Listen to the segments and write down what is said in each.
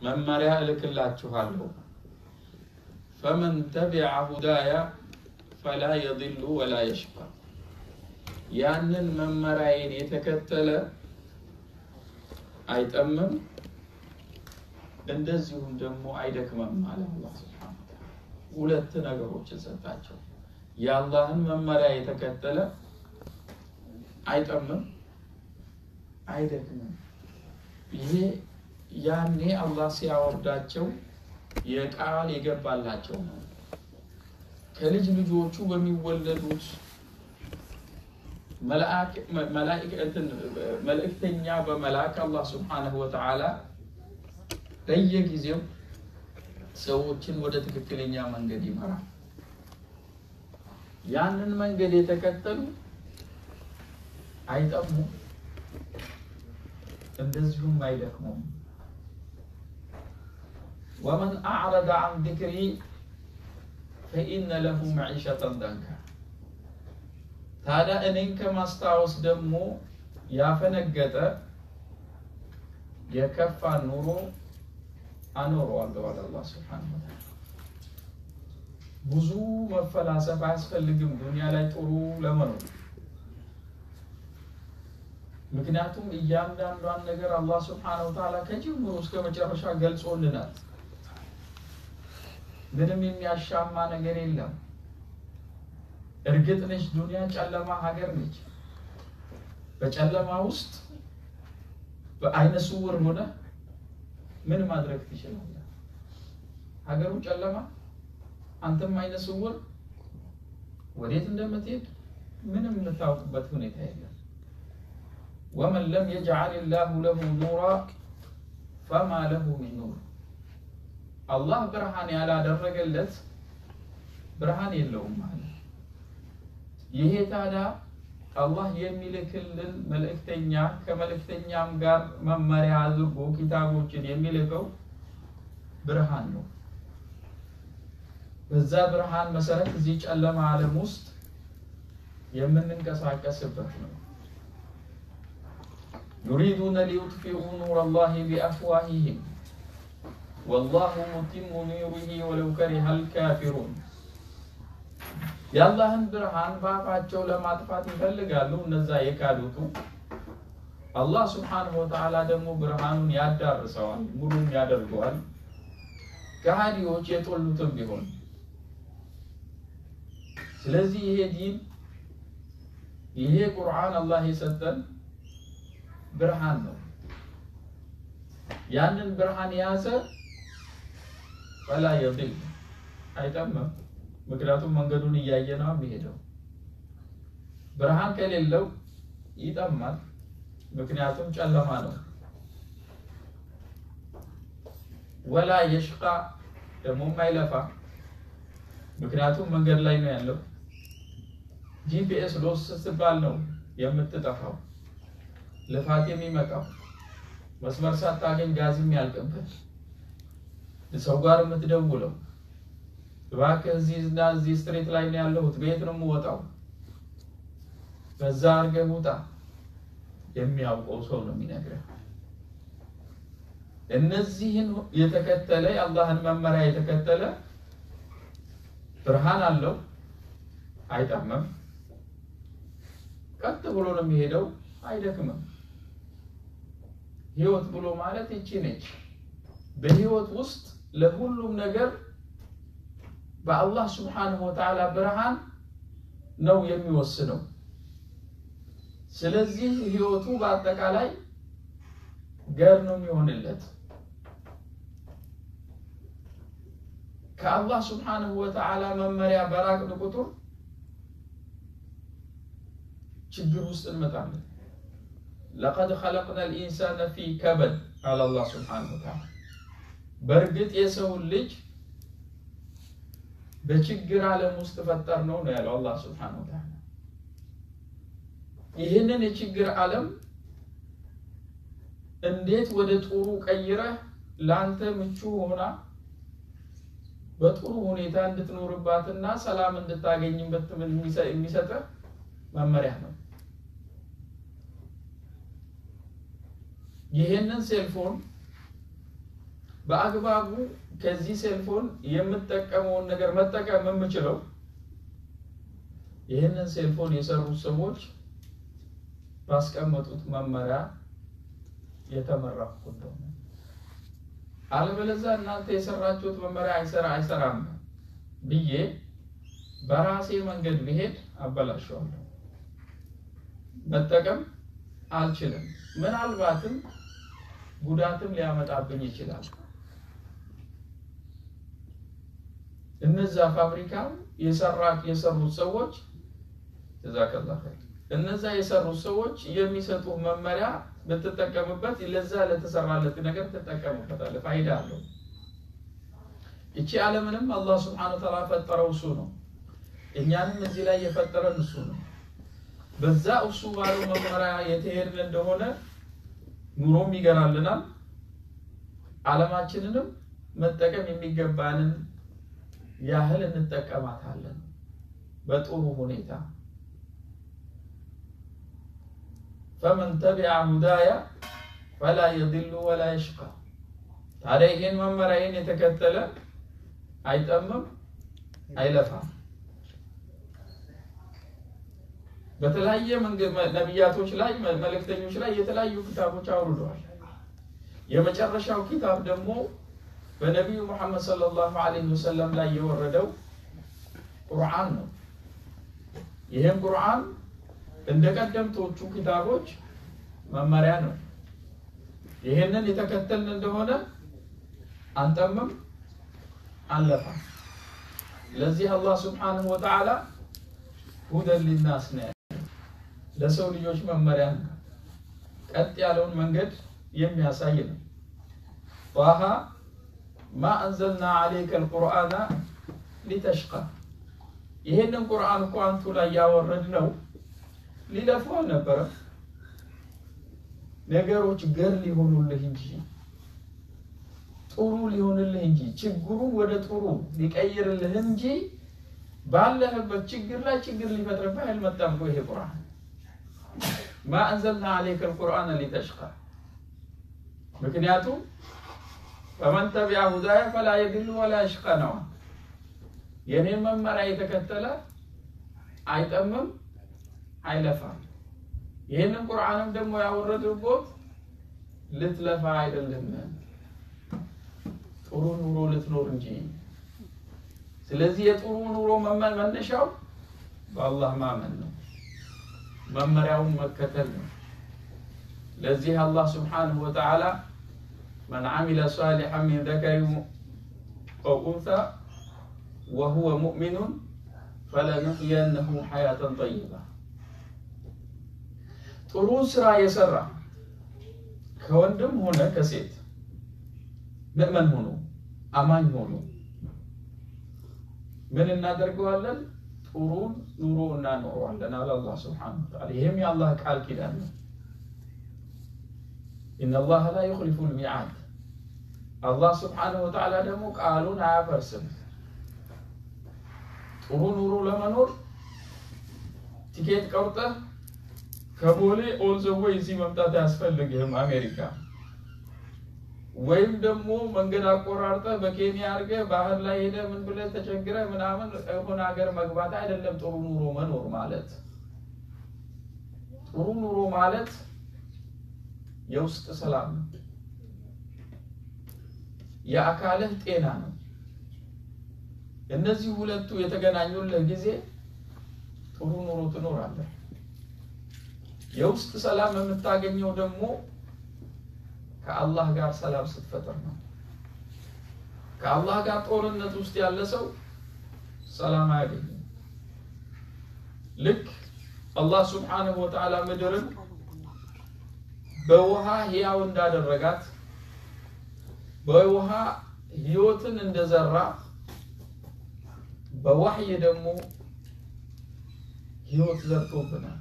መመሪያ እልክላችኋለሁ ፈመን ተቢዐ ሁዳያ ፈላ የድሉ ወላ የሽቃ ያንን መመሪያዬን የተከተለ አይጠምም እንደዚሁም ደግሞ አይደክመም አለ አላህ ሁለት ነገሮችን ሰጣቸው። የአላህን መመሪያ የተከተለ አይጠምም አይደክምም። ይሄ ያኔ አላህ ሲያወርዳቸው የቃል የገባላቸው ነው። ከልጅ ልጆቹ በሚወለዱት መልእክተኛ በመላክ አላህ ስብሓነሁ ወተዓላ በየጊዜው ሰዎችን ወደ ትክክለኛ መንገድ ይመራል። ያንን መንገድ የተከተሉ አይጠሙም፣ እንደዚሁም አይደክሙም። ወመን አዕረደ አን ዚክሪ ፈኢነ ለሁ መዒሸተን ደንካ። ታዲያ እኔን ከማስታወስ ደግሞ ያፈነገጠ የከፋ ኑሮ አኖረዋለሁ አለ አላህ ሱብሓነሁ ብዙ መፈላሰፍ አያስፈልግም ዱንያ ላይ ጥሩ ለመኖር። ምክንያቱም እያንዳንዷን ነገር አላህ ሱብሓነሁ ወተዓላ ከጅምሩ እስከ መጨረሻ ገልጾልናል። ምንም የሚያሻማ ነገር የለም። እርግጥ ነች ዱንያ ጨለማ ሀገር ነች። በጨለማ ውስጥ በአይነ ስውር ሆነ ምን ማድረግ ትችላለህ? ሀገሩ ጨለማ፣ አንተም አይነ ስውር፣ ወዴት እንደምትሄድ ምንም የምታውቅበት ሁኔታ የለም። ወመን ለም የጅዓል ላሁ ለሁ ኑራ ፈማ ለሁ ሚን ኑር። አላህ ብርሃን ያላደረገለት ብርሃን የለውም ማለት ይሄ ታዲያ አላህ የሚልክልን መልእክተኛ ከመልእክተኛም ጋር መመሪያ አድርጎ ኪታቦችን የሚልከው ብርሃን ነው። በዛ ብርሃን መሰረት እዚህ ጨለማ ዓለም ውስጥ የምንንቀሳቀስበት ነው። ዩሪዱነ ሊዩጥፊኡ ኑር አላህ ቢአፍዋሂሂም ወላሁ ሙቲሙ ኑሪሂ ወለው ከሪሀል ካፊሩን የአላህን ብርሃን በአፋቸው ለማጥፋት ይፈልጋሉ እነዛ የካዱቱ። አላህ ስብሓነሁ ወተዓላ ደግሞ ብርሃኑን ያዳርሰዋል፣ ሙሉም ያደርገዋል። ከሃዲዎች የጦሉትም ቢሆን ስለዚህ ይሄ ዲን ይሄ ቁርአን አላህ የሰጠን ብርሃን ነው። ያንን ብርሃን የያዘ ፈላ የድል አይጠመም። ምክንያቱም መንገዱን እያየ ነው የሚሄደው። ብርሃን ከሌለው ይጠማል፣ ምክንያቱም ጨለማ ነው። ወላ የሽቃ ደግሞ አይለፋ፣ ምክንያቱም መንገድ ላይ ነው ያለው። GPS lost ስትባል ነው የምትጠፋው፣ ልፋት የሚመጣው መስመር ሳታገኝ ጋዝ የሚያልቅበት ሰው ጋር የምትደውለው እባክህ እዚህ እና እዚህ ስትሬት ላይ ነው ያለሁት፣ ቤት ነው የምወጣው፣ በዛ አድርገህ ውጣ የሚያውቀው ሰው ነው የሚነግረህ። እነዚህን የተከተለ የአላህን መመሪያ የተከተለ ብርሃን አለው፣ አይጠመም፣ ቀጥ ብሎ ነው የሚሄደው፣ አይደክምም። ህይወት ብሎ ማለት ይቺ ነች። በህይወት ውስጥ ለሁሉም ነገር በአላህ ስብሓንሁ ወተዓላ ብርሃን ነው የሚወስነው። ስለዚህ ህይወቱ በአጠቃላይ ገር ነው የሚሆንለት። ከአላህ ስብሓንሁ ወተዓላ መመሪያ በራቅን ቁጥር ችግር ውስጥ እንመጣለን። ለቀድ ኸለቅና ልኢንሳነ ፊ ከበድ አለ አላህ ስብሓንሁ ወተዓላ። በእርግጥ የሰውን ልጅ በችግር ዓለም ውስጥ ፈጠር ነው ነው ያለው አላህ ስብሓነሁ ወተዓላ። ይህንን የችግር ዓለም እንዴት ወደ ጥሩ ቀይረህ ለአንተ ምቹ ሆና በጥሩ ሁኔታ እንድትኖርባትና ሰላም እንድታገኝበት የሚሰጥህ መመሪያ ነው። ይህንን ሴልፎን በአግባቡ ከዚህ ሴልፎን የምጠቀመውን ነገር መጠቀም የምችለው ይህንን ሴልፎን የሰሩት ሰዎች ባስቀመጡት መመሪያ የተመራሁ እንደሆነ አለበለዚያ እናንተ የሰራችሁት መመሪያ አይሰራ አይሰራም ብዬ በራሴ መንገድ ብሄድ አበላሸዋለሁ። መጠቀም አልችልም። ምናልባትም ጉዳትም ሊያመጣብኝ ይችላል። እነዛ ፋብሪካ የሰራ የሰሩት ሰዎች ጀዛከላ እነዛ የሰሩት ሰዎች የሚሰጡ መመሪያ ብትጠቀምበት ለዛ ለተሰራለት ነገር ትጠቀምበታለህ፣ ፋይዳ አለው። እቺ ዓለምንም አላህ ስብሐነ ወተዓላ ፈጠረው እሱ ነው። እኛንም እዚህ ላይ የፈጠረን እሱ ነው። በዛ እሱ ባለው መመሪያ የተሄድን እንደሆነ ኑሮም ይገራልናል። ዓለማችንንም መጠቀም የሚገባንን ያህል እንጠቀማታለን በጥሩ ሁኔታ። ፈመን ተቢዐ ሁዳያ ፈላ የድሉ ወላ የሽቃ። ታዲያ ይህን መመሪያዬን የተከተለ አይጠምም፣ አይለፋም። በተለያየ ነቢያቶች ላይ መልእክተኞች ላይ የተለያዩ ኪታቦች አውርደዋል። የመጨረሻው ኪታብ ደግሞ በነቢዩ ሙሐመድ ሰለላሁ ዐለይሂ ወሰለም ላይ የወረደው ቁርአን ነው። ይህም ቁርአን እንደ ቀደምቶቹ ኪታቦች መመሪያ ነው። ይህንን የተከተልን እንደሆነ አንጠምም፣ አንለፋም። ለዚህ አላህ ስብሓንሁ ወተዓላ ሁደን ሊናስ ለሰው ልጆች መመሪያ ቀጥ ያለውን መንገድ የሚያሳይ ነው። ጣሃ ማ አንዘልና ዓለይከ አልቁርአና ሊተሽቃ። ይሄንን ቁርአን እኮ አንቱ ላይ ያወረድ ነው ሊለፉ አልነበረም። ነገሮች ገር ሊሆኑልህ እንጂ ጥሩ ሊሆንልህ እንጂ ችግሩን ወደ ጥሩ ሊቀይርልህ እንጂ ባለህበት ችግር ላይ ችግር ሊፈጥርብህ አልመጣም እኮ ይሄ ቁርአን። ማ አንዘልና ዓለይከ አልቁርአነ ሊተሽቃ። ምክንያቱም ፈመን ተቢዐ ሁዳየ ፈላ የድሉ ወላ የሽቃ ነዋ። የኔን መመሪያ የተከተለ አይጠምም፣ አይለፋም። ይህንን ቁርአንም ደግሞ ያወረድቦት ልትለፋ አይደለም፣ ጥሩ ኑሮ ልትኖር እንጂ። ስለዚህ የጥሩ ኑሮ መነሻው በአላህ ማመን ነው፣ መመሪያውን መከተል ነው። ለዚህ አላህ ስብሓንሁ ወተዓላ መን ዓሚለ ሳሊሐን ሚን ዘከሪን ወኡንሳ ወሁወ ሙእሚኑን ፈለኑሕየነሁ ሐያተን ጠይባ ጥሩ ስራ የሰራ ከወንድም ሆነ ከሴት ምእመን ሆኖ አማኝ ሆኖ ምን እናደርገዋለን? ጥሩን ኑሮ እናኖረዋለን አለ አላህ ስብሓነሁ ወተዓላ። ይህም የአላህ ቃል ኪዳን ነው። إن الله لا يخلف الميعاد። አላህ سبحانه وتعالى ደግሞ ቃሉን አያፈርስም። ጥሩ ኑሮ ለመኖር ቲኬት ቆርጠህ ከቦሌ all the way እዚህ መምጣት አያስፈልግህም አሜሪካ። ወይም ደግሞ መንገድ አቆራርጠህ በኬንያ አድርገህ ባህር ላይ ሄደህ ምን ብለህ ተቸግረህ ምናምን የሆነ ሀገር መግባት አይደለም ጥሩ ኑሮ መኖር ማለት። ጥሩ ኑሮ ማለት የውስጥ ሰላም ነው፣ የአካልህ ጤና ነው። እነዚህ ሁለቱ የተገናኙልህ ጊዜ ጥሩ ኑሮ ትኖራለህ። የውስጥ ሰላም የምታገኘው ደግሞ ከአላህ ጋር ሰላም ስትፈጥር ነው። ከአላህ ጋር ጦርነት ውስጥ ያለ ሰው ሰላም አያገኝም። ልክ አላህ ስብሓነሁ ወተዓላ ምድርን በውሃ ሕያው እንዳደረጋት በውሃ ሕይወትን እንደዘራ በዋህይ ደግሞ ሕይወት ዘርቶብናል።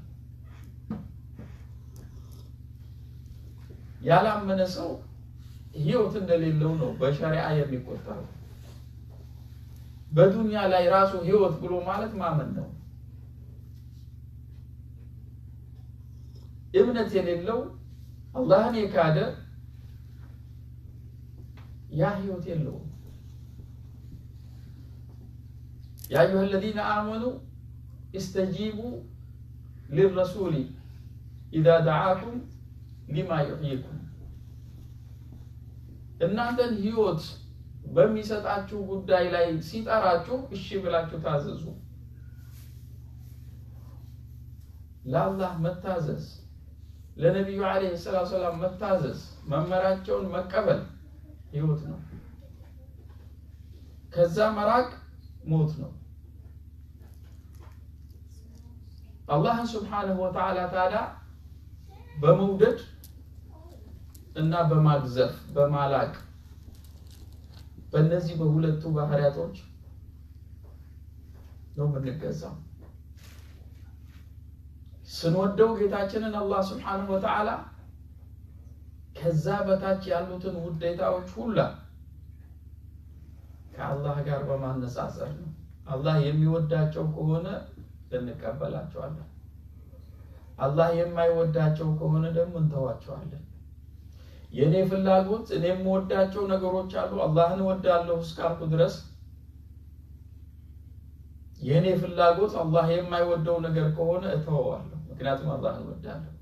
ያላመነ ሰው ህይወት እንደሌለው ነው በሸሪዓ የሚቆጠረው። በዱንያ ላይ ራሱ ህይወት ብሎ ማለት ማመን ነው። እምነት የሌለው አላህን የካደ ያ ህይወት የለውም። ያ አዩሃ አለዚነ አመኑ እስተጂቡ ሊረሱሊ ኢዛ ደዓኩም ሊማ ዩሕይኩም እናንተን ህይወት በሚሰጣችሁ ጉዳይ ላይ ሲጠራችሁ እሺ ብላችሁ ታዘዙ። ለአላህ መታዘዝ፣ ለነቢዩ ዓለይሂ ሰላቱ ሰላም መታዘዝ፣ መመሪያቸውን መቀበል ህይወት ነው። ከዛ መራቅ ሞት ነው። አላህን ስብሓነሁ ወተዓላ ታዲያ በመውደድ እና በማግዘፍ በማላቅ በእነዚህ በሁለቱ ባህሪያቶች ነው የምንገዛው። ስንወደው ጌታችንን አላህ ስብሓነሁ ወተዓላ ከዛ በታች ያሉትን ውዴታዎች ሁላ ከአላህ ጋር በማነጻጸር ነው። አላህ የሚወዳቸው ከሆነ እንቀበላቸዋለን። አላህ የማይወዳቸው ከሆነ ደግሞ እንተዋቸዋለን። የእኔ ፍላጎት እኔ የምወዳቸው ነገሮች አሉ። አላህን እወዳለሁ እስካልኩ ድረስ የእኔ ፍላጎት አላህ የማይወደው ነገር ከሆነ እተወዋለሁ። ምክንያቱም አላህን እወዳለሁ።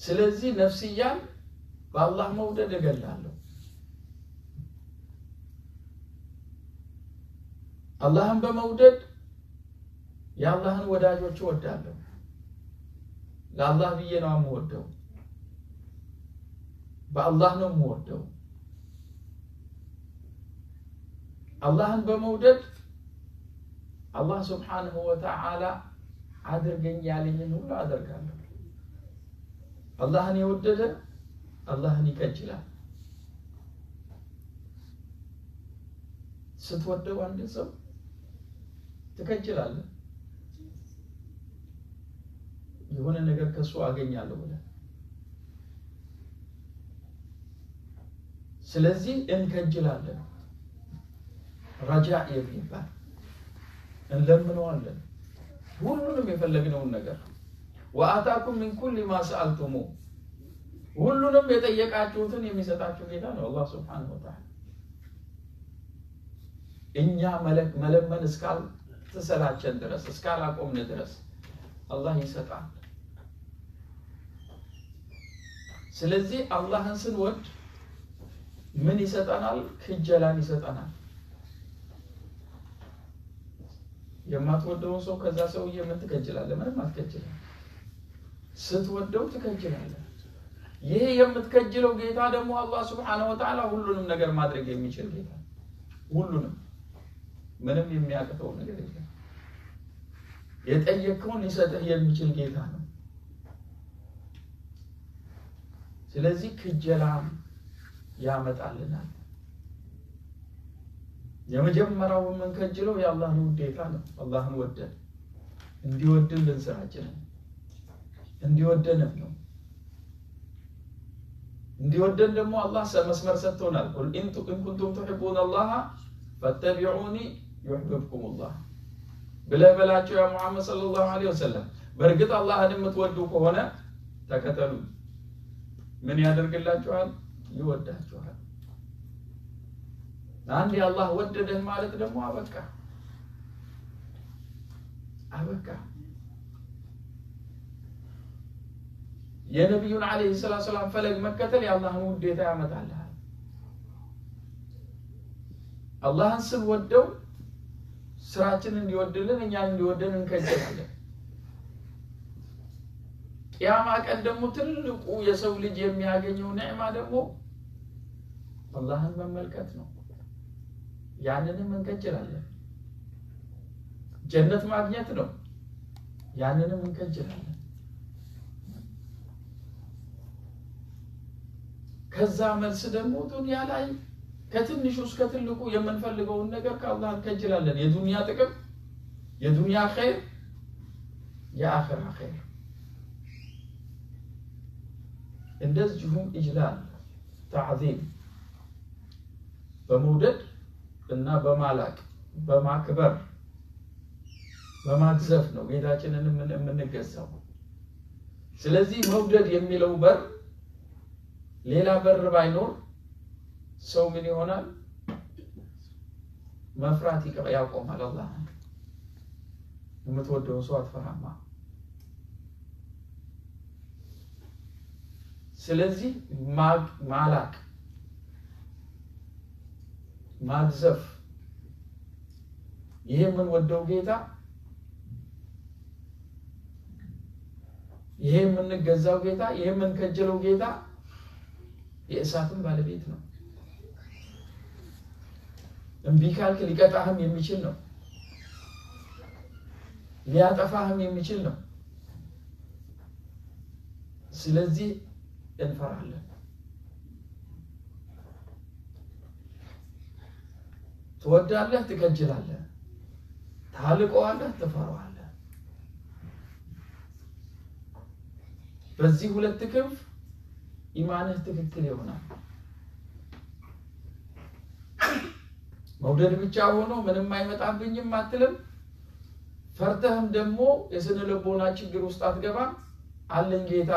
ስለዚህ ነፍስያን በአላህ መውደድ እገላለሁ። አላህን በመውደድ የአላህን ወዳጆች እወዳለሁ። ለአላህ ብዬ ነው የምወደው። በአላህ ነው የምወደው። አላህን በመውደድ አላህ ስብሓንሁ ወተዓላ አድርገኝ ያለኝን ሁሉ አደርጋለሁ። አላህን የወደደ አላህን ይከጅላል። ስትወደው አንድ ሰው ትከጅላለህ። የሆነ ነገር ከሱ አገኛለሁ ብለህ ስለዚህ እንከጅላለን። ረጃ የሚባል እንለምነዋለን ሁሉንም የፈለግነውን ነገር ወአታኩም ሚን ኩሊ ማ ሰአልቱሙ ሁሉንም የጠየቃችሁትን የሚሰጣችሁ ጌታ ነው አላህ ስብሓነሁ ወተዓላ። እኛ መለመን እስካልተሰላቸን ድረስ እስካላቆምን ድረስ አላህ ይሰጣል። ስለዚህ አላህን ስንወድ ምን ይሰጠናል? ክጀላን ይሰጠናል። የማትወደውን ሰው ከዛ ሰውዬ ምን ትከጅላለህ? ምንም አትከጅልም። ስትወደው ትከጅላለህ። ይሄ የምትከጅለው ጌታ ደግሞ አላህ ስብሓነሁ ወተዓላ ሁሉንም ነገር ማድረግ የሚችል ጌታ፣ ሁሉንም ምንም የሚያቅተው ነገር የለም። የጠየቀውን ሊሰጥህ የሚችል ጌታ ነው። ስለዚህ ክጀላም ያመጣልናል። የመጀመሪያው የምንከጅለው የአላህን ውዴታ ነው። አላህን ወደን እንዲወድልን ስራችንን እንዲወደንም ነው። እንዲወደን ደግሞ አላህ መስመር ሰጥቶናል። قل إن كنتم تحبون الله فاتبعوني يحببكم الله ብለህ በላቸው يا ሙሐመድ صلى الله عليه وسلم፣ በእርግጥ አላህን የምትወዱ ከሆነ ተከተሉ። ምን ያደርግላችኋል? ይወዳችኋል። አንዴ አላህ ወደደህ ማለት ደግሞ አበቃ አበቃ። የነቢዩን ዓለይሂ ሰላቱ ሰላም ፈለግ መከተል የአላህን ውዴታ ያመጣልሃል። አላህን ስንወደው ስራችንን እንዲወድልን እኛን እንዲወደን እንከጀላለን። ቅያማ ቀን ደግሞ ትልቁ የሰው ልጅ የሚያገኘው ኒዕማ ደግሞ አላህን መመልከት ነው። ያንንም እንከጅላለን። ጀነት ማግኘት ነው። ያንንም እንከጅላለን። ከዛ መልስ ደግሞ ዱንያ ላይ ከትንሹ እስከ ትልቁ የምንፈልገውን ነገር ከአላህ እንከጅላለን። የዱንያ ጥቅም፣ የዱንያ ኸይር፣ የአኸራ ኸይር። እንደዚሁም ኢጅላል ተዕዚም በመውደድ እና በማላቅ በማክበር በማግዘፍ ነው ጌታችንን የምንገዛው። ስለዚህ መውደድ የሚለው በር ሌላ በር ባይኖር ሰው ምን ይሆናል? መፍራት ያቆማል። አላህ የምትወደውን ሰው አትፈራማ። ስለዚህ ማላቅ፣ ማግዘፍ ይሄ የምንወደው ጌታ ይሄ የምንገዛው ጌታ ይሄ የምንከጀለው ጌታ የእሳትም ባለቤት ነው። እምቢ ካልክ ሊቀጣህም የሚችል ነው። ሊያጠፋህም የሚችል ነው። ስለዚህ እንፈራለን። ትወዳለህ፣ ትከጅላለህ፣ ታልቀዋለህ፣ ትፈራዋለህ። በዚህ ሁለት ክንፍ ኢማንህ ትክክል ይሆናል። መውደድ ብቻ ሆኖ ምንም አይመጣብኝም አትልም። ፈርተህም ደግሞ የስነ ልቦና ችግር ውስጥ አትገባም። አለኝ ጌታ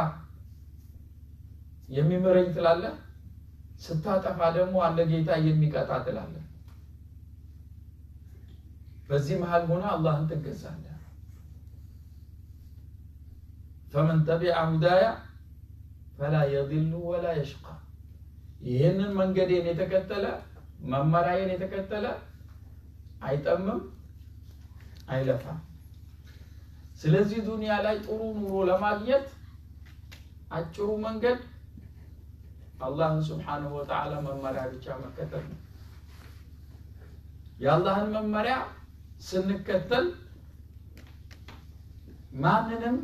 የሚምረኝ ትላለህ። ስታጠፋ ደግሞ አለ ጌታ የሚቀጣ ትላለህ። በዚህ መሀል ሆነ አላህን ትገዛለህ። ፈመን ተቢዐ ሁዳያ ፈላ የድሉ ወላ የሽቃ። ይህንን መንገዴን የተከተለ መመሪያዬን የተከተለ አይጠምም፣ አይለፋም። ስለዚህ ዱንያ ላይ ጥሩ ኑሮ ለማግኘት አጭሩ መንገድ አላህን ስብሓነሁ ወተዓላ መመሪያ ብቻ መከተል ነው። የአላህን መመሪያ ስንከተል ማንንም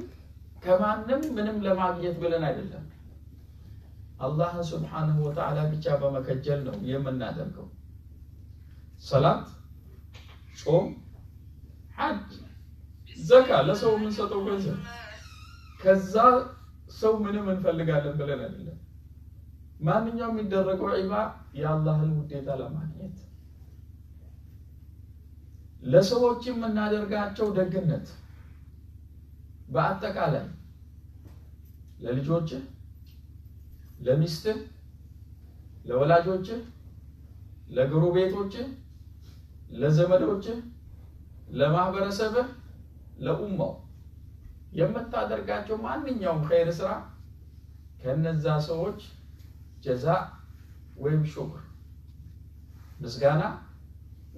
ከማንም ምንም ለማግኘት ብለን አይደለም። አላህን ስብሓነሁ ወተዓላ ብቻ በመከጀል ነው የምናደርገው። ሰላት፣ ጾም፣ ሐጅ፣ ዘካ ለሰው የምንሰጠው ገንዘብ ከዛ ሰው ምንም እንፈልጋለን ብለን አይደለም። ማንኛውም የሚደረገው ዒባ የአላህን ውዴታ ለማግኘት ለሰዎች የምናደርጋቸው ደግነት በአጠቃላይ ለልጆችህ፣ ለሚስትህ፣ ለወላጆችህ፣ ለጎረቤቶችህ፣ ለዘመዶችህ፣ ለማህበረሰብህ፣ ለኡማው የምታደርጋቸው ማንኛውም ኸይር ስራ ከነዛ ሰዎች ጀዛ ወይም ሹክር ምስጋና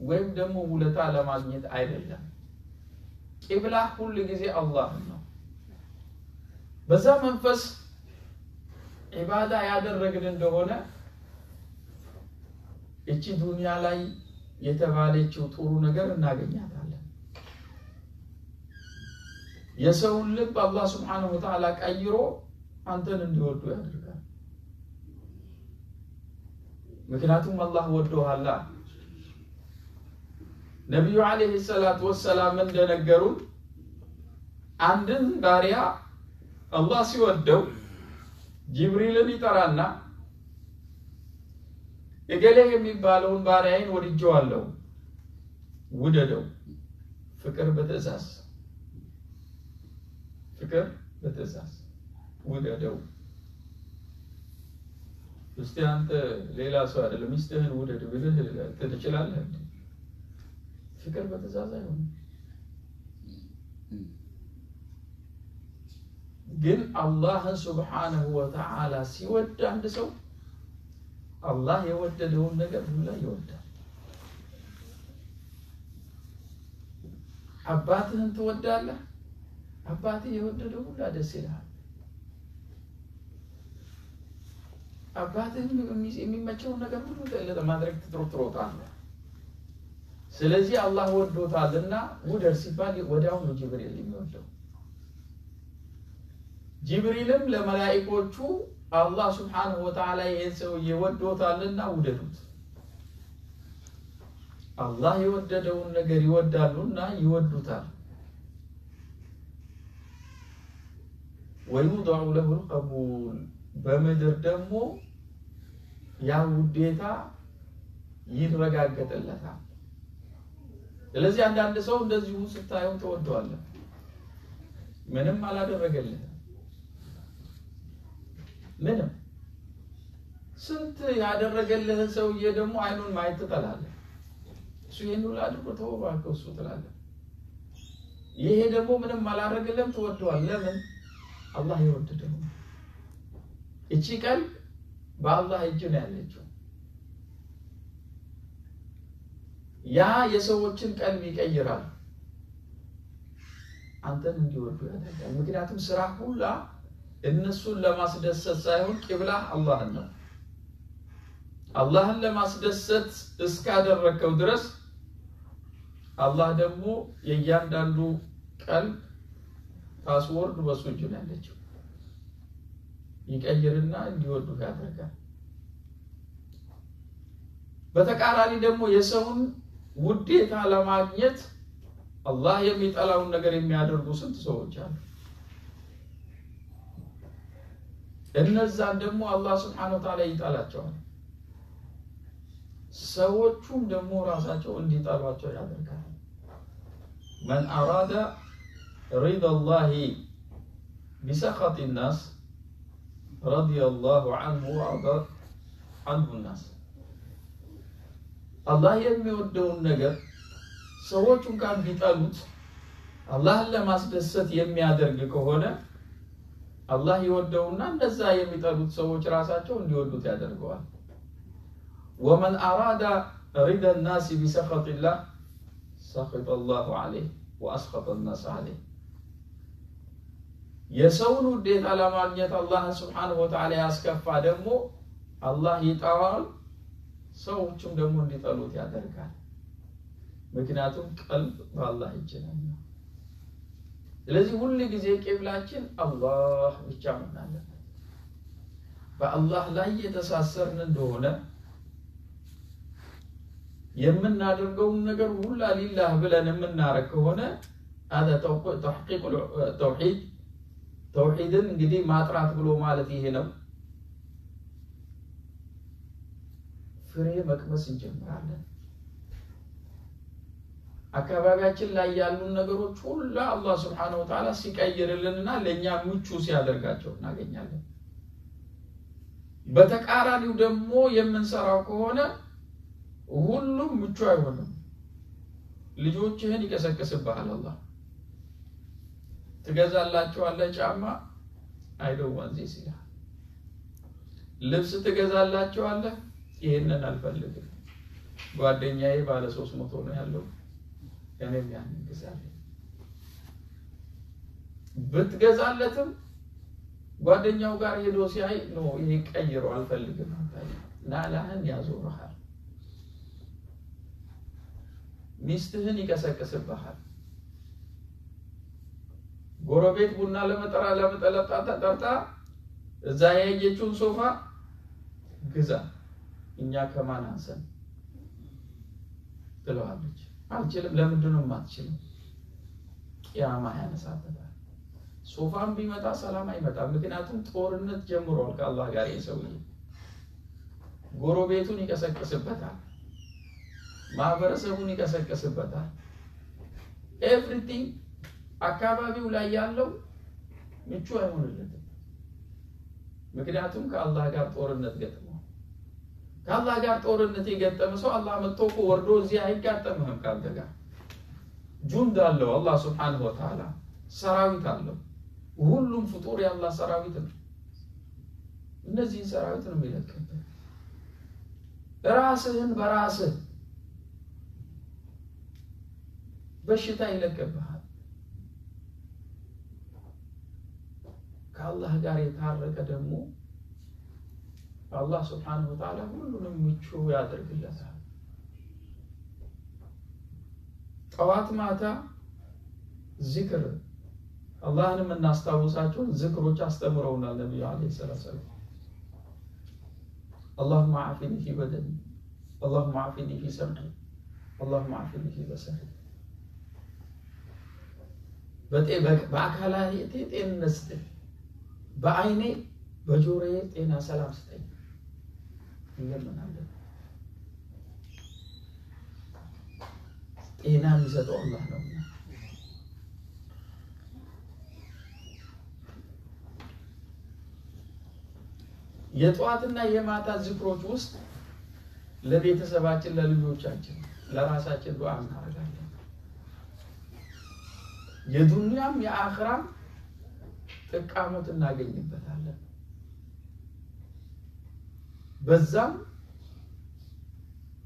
ወይም ደግሞ ውለታ ለማግኘት አይደለም። ቂብላ ሁል ጊዜ አላህን ነው። በዛ መንፈስ ዒባዳ ያደረግን እንደሆነ እቺ ዱንያ ላይ የተባለችው ጥሩ ነገር እናገኛታለን። የሰውን ልብ አላህ ስብሓነሁ ወተዓላ ቀይሮ አንተን እንዲወዱ ያደርጋል። ምክንያቱም አላህ ወዶሃላ። ነቢዩ ዓለይሂ ሰላቱ ወሰላም እንደነገሩን አንድን ባሪያ አላህ ሲወደው ጅብሪልን ይጠራና እገሌ የሚባለውን ባሪያዬን ወድጀዋለሁ፣ ውደደው። ፍቅር በትእዛዝ ፍቅር በትእዛዝ ውደደው። እስቲ አንተ ሌላ ሰው አይደለም ሚስትህን ውደድ ብልህ ትችላለህ? ፍቅር በትእዛዝ አይሆንም። ግን አላህን ሱብሓነሁ ወተዓላ ሲወድ አንድ ሰው አላህ የወደደውን ነገር ሁላ ይወዳል። አባትህን ትወዳለህ፣ አባትህ የወደደው ሁላ ደስ ይልሃል። አባትህን የሚመቸውን ነገር ሁሉ ለማድረግ ትሮጥሮጣለህ። ስለዚህ አላህ ወዶታልና ውደድ ሲባል ወዲያው ነው ጅብሪል የሚወደው። ጅብሪልም ለመላኢኮቹ አላህ ስብሓነሁ ወተዓላ ይህን ሰውዬ ወዶታልና ውደዱት። አላህ የወደደውን ነገር ይወዳሉና ይወዱታል። ወዩድዑ ለሁ ልቀቡል በምድር ደግሞ ያ ውዴታ ይረጋገጥለታል። ስለዚህ አንዳንድ ሰው እንደዚሁ ስታየው ተወደዋለህ፣ ምንም አላደረገልህም። ምንም ስንት ያደረገልህን ሰውዬ ደግሞ አይኑን ማየት ትጠላለህ። እሱ ይህን ሁሉ አድርጎ ተወው እባክህ እሱ ትላለህ። ይሄ ደግሞ ምንም አላደረግልህም ትወደዋል። ለምን? አላህ ነው። እቺ ቀልብ በአላህ እጅ ነው ያለችው። ያ የሰዎችን ቀልብ ይቀይራል፣ አንተን እንዲወዱ ያደርጋል። ምክንያቱም ስራ ሁላ እነሱን ለማስደሰት ሳይሆን ቂብላህ አላህን ነው። አላህን ለማስደሰት እስካደረግከው ድረስ አላህ ደግሞ የእያንዳንዱ ቀልብ password በሱ እጅ ነው ያለችው። ይቀይርና እንዲወዱ ያደርጋል። በተቃራኒ ደግሞ የሰውን ውዴታ ለማግኘት አላህ የሚጠላውን ነገር የሚያደርጉ ስንት ሰዎች አሉ። እነዛን ደግሞ አላህ سبحانه وتعالى ይጠላቸዋል። ሰዎቹም ደግሞ ራሳቸው እንዲጠሏቸው ያደርጋል። መን አራደ ሪዳ ላሂ ቢሰኸጢ ናስ ረዲየላሁ አንሁ ወአርዳ አንሁ ናስ አላህ የሚወደውን ነገር ሰዎች እንኳን ቢጠሉት አላህን ለማስደሰት የሚያደርግ ከሆነ አላህ ይወደውና እነዛ የሚጠሉት ሰዎች ራሳቸው እንዲወዱት ያደርገዋል። ወመን አራዳ ሪዳ ናሲ ቢሰኸጢላህ ሰኺጠ ላሁ ዐለይህ ወአስኸጠ ናስ ዐለይህ የሰውን ውዴታ ለማግኘት አላህን ስብሓነሁ ወተዓላ ያስከፋ ደግሞ አላህ ይጠዋል፣ ሰዎችም ደግሞ እንዲጠሉት ያደርጋል። ምክንያቱም ቀልብ በአላህ ነው። ስለዚህ ሁል ጊዜ ቂብላችን አላህ ብቻ መሆን አለበት። በአላህ ላይ የተሳሰርን እንደሆነ የምናደርገውን ነገር ሁላ ሊላህ ብለን የምናረግ ከሆነ አደ ተሕቂቅ ተውሒድ ተውሒድን እንግዲህ ማጥራት ብሎ ማለት ይሄ ነው። ፍሬ መቅመስ እንጀምራለን። አካባቢያችን ላይ ያሉን ነገሮች ሁላ አላህ ስብሓነሁ ወተዓላ ሲቀይርልንና ለእኛ ምቹ ሲያደርጋቸው እናገኛለን። በተቃራኒው ደግሞ የምንሰራው ከሆነ ሁሉም ምቹ አይሆንም። ልጆችህን ይቀሰቅስብሃል አላህ። ትገዛላቸዋለህ ጫማ? አይደው ወንዚ ሲላል ልብስ ትገዛላቸዋለህ? ይህንን አልፈልግም። ጓደኛዬ ባለ ሶስት መቶ ነው ያለው ያንን ግዛለሁ ብትገዛለትም ጓደኛው ጋር ሄዶ ሲያይ ኖ ይሄ ቀይሮ አልፈልግም ናላህን ያዞርሃል። ሚስትህን ይቀሰቅስብሃል። ጎረቤት ቡና ለመጠራ ለመጠለጣ ተጠርታ እዛ ያየችውን ሶፋ ግዛ። እኛ ከማን አንሰን? ትለዋለች። አልችልም። ለምንድን ነው የማትችልም? ቅያማ ያነሳበታል። ሶፋም ቢመጣ ሰላም አይመጣም። ምክንያቱም ጦርነት ጀምሯል ከአላህ ጋር የሰውዬ ጎረቤቱን ይቀሰቅስበታል፣ ማህበረሰቡን ይቀሰቅስበታል። everything አካባቢው ላይ ያለው ምቹ አይሆንለትም። ምክንያቱም ከአላህ ጋር ጦርነት ገጥሞ ከአላህ ጋር ጦርነት የገጠመ ሰው አላህ መጥቶ እኮ ወርዶ እዚህ አይጋጠምህም። ከአንተ ጋር ጁንድ አለው አላህ ስብሓነሁ ወተዓላ ሰራዊት አለው። ሁሉም ፍጡር የአላህ ሰራዊት ነው። እነዚህን ሰራዊት ነው የሚለቅብህ። ራስህን በራስህ በሽታ ይለቅብሃል። ከአላህ ጋር የታረቀ ደግሞ አላህ ስብሓነሁ ወተዓላ ሁሉንም ምቹ ያደርግለታል። ጠዋት ማታ ዚክር አላህን የምናስታውሳቸውን ዝክሮች አስተምረውናል ነቢዩ ዓለይሂ ሰላቱ ወሰላም። አላሁመ ዓፊኒ ፊ በደኒ፣ አላሁመ ዓፊኒ ፊ ሰምዒ፣ አላሁመ ዓፊኒ ፊ በሰሪ። በአካላቴ ጤንነት ስጠኝ፣ በአይኔ በጆሮዬ ጤና ሰላም ስጠኝ እንለምናለን። ጤና የሚሰጠው አላህ ነው። የጠዋትና የማታ ዝክሮች ውስጥ ለቤተሰባችን፣ ለልጆቻችን፣ ለራሳችን ዱዓ እናደርጋለን። የዱንያም የአኽራም ጥቃሞት እናገኝበታለን። በዛም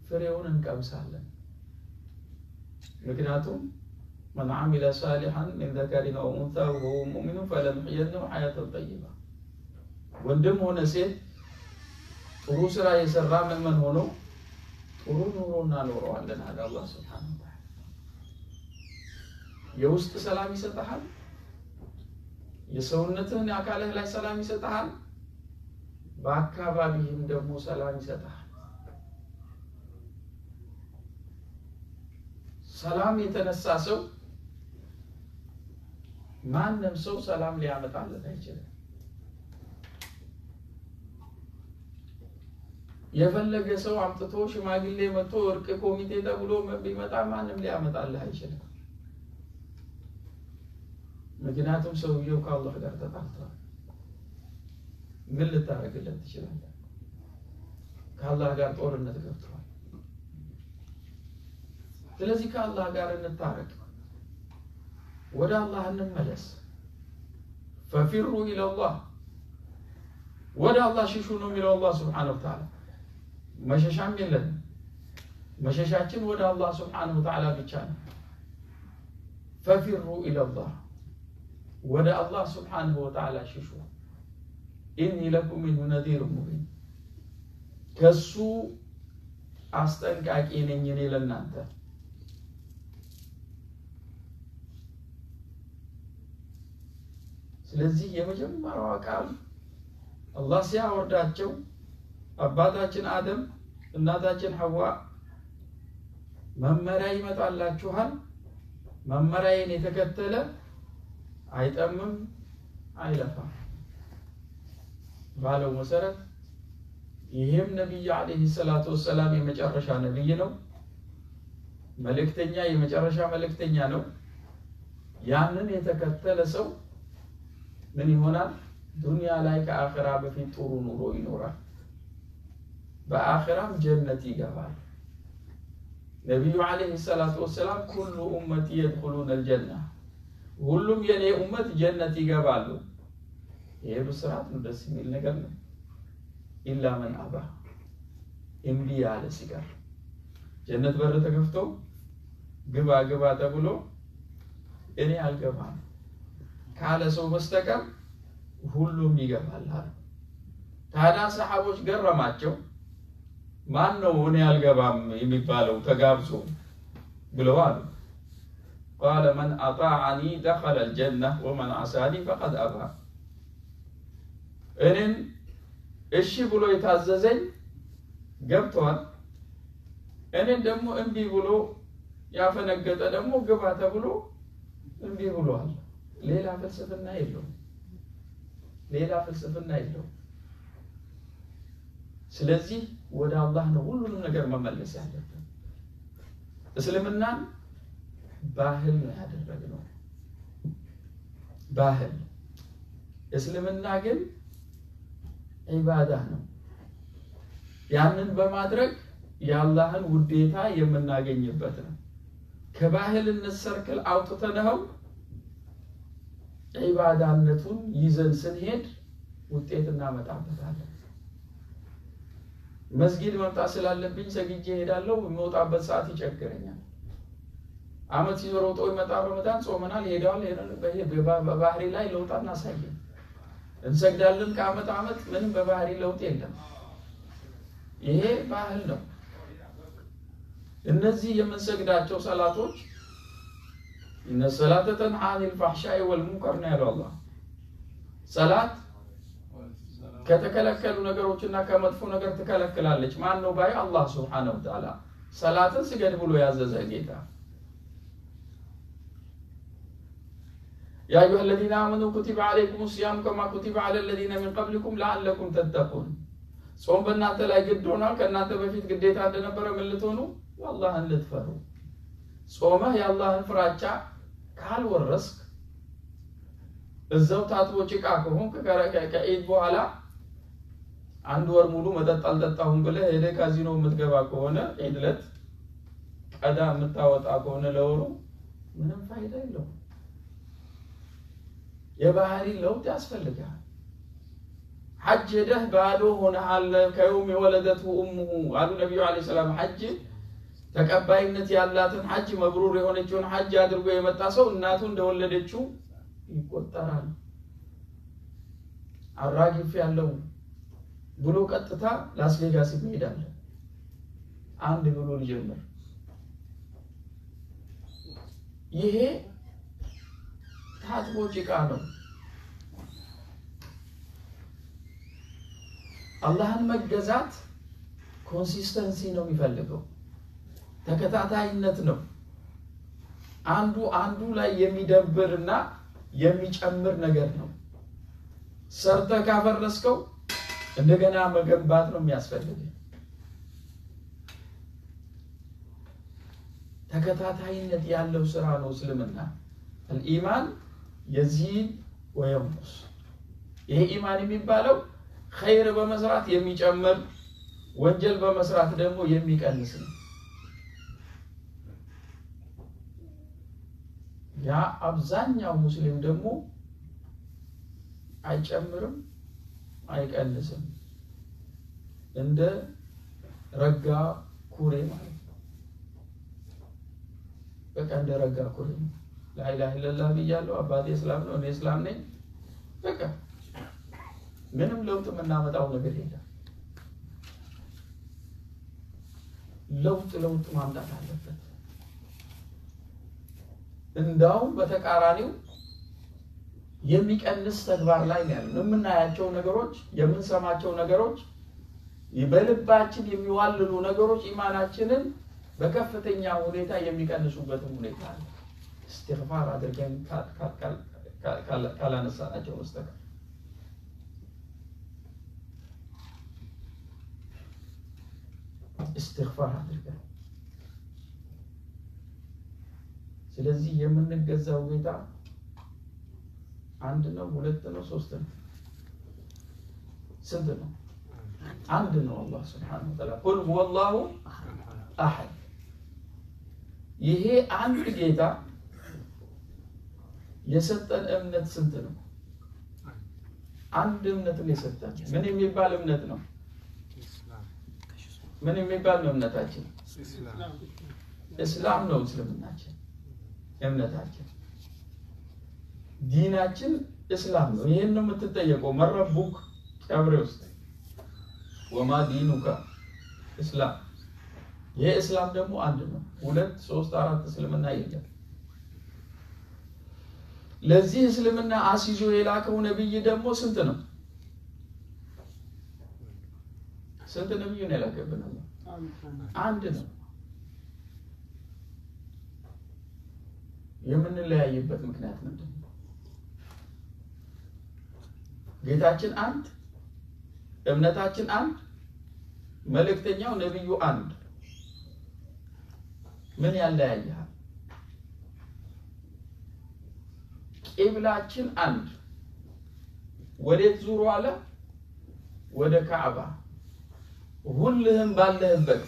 ፍሬውን እንቀምሳለን። ምክንያቱም መን ዓሚለ ሳሊሐን ሚን ዘከሪን አው ኡንሳ ወሁወ ሙእሚኑን ፈለኑሕይየነሁ ሐያተን ጠይባ ወንድም ሆነ ሴት ጥሩ ስራ የሰራ ምእመን ሆኖ ጥሩ ኑሮ እናኖረዋለን አለ አላህ ሱብሓነሁ የውስጥ ሰላም ይሰጠሃል። የሰውነትህን አካልህ ላይ ሰላም ይሰጠሃል። በአካባቢህም ደግሞ ሰላም ይሰጠሃል። ሰላም የተነሳ ሰው ማንም ሰው ሰላም ሊያመጣለት አይችልም። የፈለገ ሰው አምጥቶ ሽማግሌ መጥቶ እርቅ ኮሚቴ ተብሎ ቢመጣ ማንም ሊያመጣልህ አይችልም። ምክንያቱም ሰውየው ከአላህ ጋር ተጣልተዋል። ምን ልታደርግለት ትችላለህ? ከአላህ ጋር ጦርነት ገብተዋል። ስለዚህ ከአላህ ጋር እንታረቅ፣ ወደ አላህ እንመለስ። ፈፊሩ ኢለላህ ወደ አላህ ሽሹ ነው የሚለው አላህ ስብሓነሁ ወተዓላ። መሸሻም የለንም። መሸሻችን ወደ አላህ ስብሓነሁ ወተዓላ ብቻ ነው። ፈፊሩ ኢለላህ ወደ አላህ ስብሓነሁ ወተዓላ ሽሹ። ኢኒ ለኩም ሚንሁ ነዚር ሙቢን ከሱ አስጠንቃቂ ነኝ እኔ ለእናንተ። ስለዚህ የመጀመሪያዋ ቃል አላህ ሲያወርዳቸው አባታችን አደም እናታችን ሐዋ መመሪያ ይመጣላችኋል፣ መመሪያዬን የተከተለ አይጠምም አይለፋም ባለው መሰረት ይህም ነቢይ ዓለይሂ ሰላቱ ወሰላም የመጨረሻ ነቢይ ነው። መልእክተኛ የመጨረሻ መልእክተኛ ነው። ያንን የተከተለ ሰው ምን ይሆናል? ዱንያ ላይ ከአኽራ በፊት ጥሩ ኑሮ ይኖራል። በአኽራም ጀነት ይገባል። ነቢዩ ዓለይሂ ሰላቱ ወሰላም ኩሉ ኡመቲ የድኹሉነ አልጀና፣ ሁሉም የኔ ኡመት ጀነት ይገባሉ። ይሄ ብስራት ነው፣ ደስ የሚል ነገር ነው። ኢላ መን አባ እምቢ ያለ ሲቀር ጀነት በር ተከፍቶ ግባ ግባ ተብሎ እኔ አልገባም ካለ ሰው በስተቀር ሁሉም ይገባል አሉ። ታዲያ ሰሓቦች ገረማቸው። ማን ነው እኔ አልገባም የሚባለው ተጋብዞ ብለው አሉ። ቃለ መን አጣዓኒ ደኸለ አልጀና ወመን አሳኒ ፈቀድ አባ እኔን እሺ ብሎ የታዘዘኝ ገብተዋል። እኔን ደግሞ እምቢ ብሎ ያፈነገጠ ደግሞ ግባ ተብሎ እምቢ ብሏል። ሌላ ፍልስፍና የለውም። ሌላ ፍልስፍና የለውም። ስለዚህ ወደ አላህ ነው ሁሉንም ነገር መመለስ ያለብን። እስልምናን ባህል ነው ያደረግነው፣ ባህል። እስልምና ግን ዒባዳ ነው። ያንን በማድረግ የአላህን ውዴታ የምናገኝበት ነው። ከባህልነት ሰርክል አውጥተነው ዒባዳነቱን ይዘን ስንሄድ ውጤት እናመጣበታለን። መስጊድ መምጣት ስላለብኝ ሰግጄ እሄዳለሁ። የሚወጣበት ሰዓት ይቸግረኛል። አመት ሲዞር ይመጣ ረመዳን ጾመናል፣ ሄደዋል። በባህሪ ላይ ለውጥ እናሳየን እንሰግዳለን። ከአመት አመት ምንም በባህሪ ለውጥ የለም። ይሄ ባህል ነው። እነዚህ የምንሰግዳቸው ሰላቶች إن الصلاة تنهى عن الفحشاء والمنكر ነው ያለው አላህ። ሰላት ከተከለከሉ ነገሮችና ከመጥፎ ነገር ትከለክላለች። ማን ነው ባይ? አላህ سبحانه وتعالى ሰላትን ስገድ ብሎ ያዘዘ ጌታ ያ አዩሃ አለዚነ አመኑ ኩቲበ ዓለይኩም ሲያም ከማ ኩቲበ ዐለ አለዚነ ሚን ቀብሊኩም ለዐለኩም ተተቁን። ጾም በእናንተ ላይ ግድ ሆኗል። ከእናንተ በፊት ግዴታ እንደነበረ ምን ልትሆኑ? አላህን ልትፈሩ። ጾመህ የአላህን ፍራቻ ካልወረስክ እዛው ታጥቦ ጭቃ ከሆንክ ከዒድ በኋላ አንድ ወር ሙሉ መጠጥ አልጠጣሁም ብለህ ሄደህ ካዚኖ የምትገባ ከሆነ ዒድ ዕለት ቀዳ የምታወጣ ከሆነ ለወሩ ምንም ፋይዳ የለውም። የባህሪ ለውጥ ያስፈልጋል። ሐጅ ሄደህ ባዶ ሆነሃል። ከየውም የወለደቱ እሙሁ አሉ ነቢዩ ዓለይሂ ሰላም። ሐጅ ተቀባይነት ያላትን ሐጅ መብሩር የሆነችውን ሐጅ አድርጎ የመጣ ሰው እናቱ እንደወለደችው ይቆጠራል። አራጊፍ ያለው ብሎ ቀጥታ ላስቬጋስ እንሄዳለን። አንድ ብሎ ሊጀምር ይሄ ታጥቦ ጭቃ ነው። አላህን መገዛት consistency ነው የሚፈልገው፣ ተከታታይነት ነው። አንዱ አንዱ ላይ የሚደብር እና የሚጨምር ነገር ነው። ሰርተህ ካፈረስከው እንደገና መገንባት ነው የሚያስፈልግ። ተከታታይነት ያለው ስራ ነው እስልምና። አልኢማን የዚድ ወየንቁስ። ይሄ ኢማን የሚባለው ኸይር በመስራት የሚጨምር ወንጀል በመስራት ደግሞ የሚቀንስ ነው። ያ አብዛኛው ሙስሊም ደግሞ አይጨምርም አይቀንስም። እንደ ረጋ ኩሬ ማለት ነው። በቃ እንደ ረጋ ኩሬ ነው። ላኢላሃ ኢለላህ ብያለሁ፣ አባቴ እስላም ነው፣ እኔ እስላም ነኝ። በቃ ምንም ለውጥ የምናመጣው ነገር የለም። ለውጥ ለውጥ ማምጣት አለበት። እንዳውም በተቃራኒው የሚቀንስ ተግባር ላይ ነው ያለው። የምናያቸው ነገሮች፣ የምንሰማቸው ነገሮች፣ በልባችን የሚዋልሉ ነገሮች ኢማናችንን በከፍተኛ ሁኔታ የሚቀንሱበትም ሁኔታ አለ። እስትግፋር አድርገን ካላነሳናቸው በስተቀር እስትግፋር አድርገን ስለዚህ የምንገዛው ጌታ አንድ ነው፣ ሁለት ነው፣ ሶስት ነው፣ ስንት ነው? አንድ ነው። አላህ ስብሐነሁ ወተዓላ ቁል ሁወላሁ አሐድ። ይሄ አንድ ጌታ የሰጠን እምነት ስንት ነው? አንድ እምነትን የሰጠን ምን የሚባል እምነት ነው? ምን የሚባል ነው እምነታችን? እስላም ነው እስልምናችን እምነታችን ዲናችን እስላም ነው። ይህን ነው የምትጠየቀው። መረቡክ ቀብሬ ውስጥ ወማ ዲኑካ እስላም። ይሄ እስላም ደግሞ አንድ ነው። ሁለት ሶስት አራት እስልምና የለም። ለዚህ እስልምና አስይዞ የላከው ነብይ ደግሞ ስንት ነው? ስንት ነብይ ነው የላከብን? አንድ ነው። የምንለያይበት ምክንያት ምንድን ነው? ጌታችን አንድ፣ እምነታችን አንድ፣ መልእክተኛው ነቢዩ አንድ። ምን ያለያያል? ቂብላችን አንድ። ወዴት ዙሩ አለ? ወደ ካዕባ። ሁልህም ባለህበት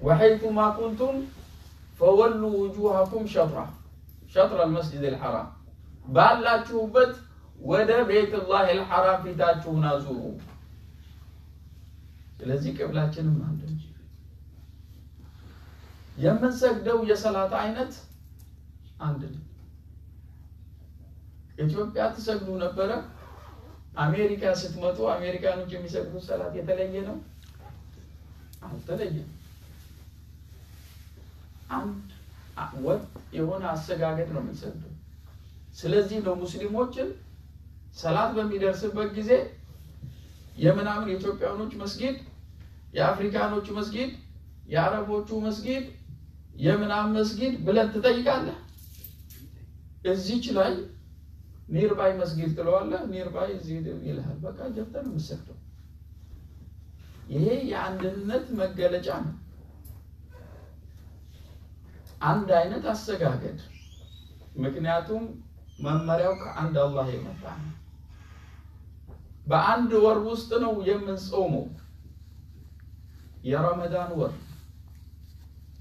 ወሐይቱማ ኩንቱም ፈወሉ ውጁሃኩም ሸጥራ ሸጥረ አልመስጂድ አልሐራም ባላችሁበት ወደ ቤትላህ አልሐራም ፊታችሁን አዙሩ። ስለዚህ ቅብላችንም አንድ እንጂ የምንሰግደው የሰላት አይነት አንድ ነው። ኢትዮጵያ ትሰግዱ ነበረ። አሜሪካ ስትመጡ አሜሪካኖች የሚሰግዱት ሰላት የተለየ ነው? አልተለየም። አንድ ወጥ የሆነ አሰጋገድ ነው የምንሰግደው። ስለዚህ ነው ሙስሊሞችን ሰላት በሚደርስበት ጊዜ የምናምን የኢትዮጵያኖች መስጊድ፣ የአፍሪካኖቹ መስጊድ፣ የአረቦቹ መስጊድ፣ የምናምን መስጊድ ብለን ትጠይቃለህ። እዚች ላይ ኒርባይ መስጊድ ትለዋለህ። ኒርባይ እዚህ ይልሃል። በቃ ገብተህ ነው የምትሰግደው። ይሄ የአንድነት መገለጫ ነው። አንድ አይነት አሰጋገድ ምክንያቱም መመሪያው ከአንድ አላህ የመጣ ነው። በአንድ ወር ውስጥ ነው የምንጾመው። የረመዳን ወር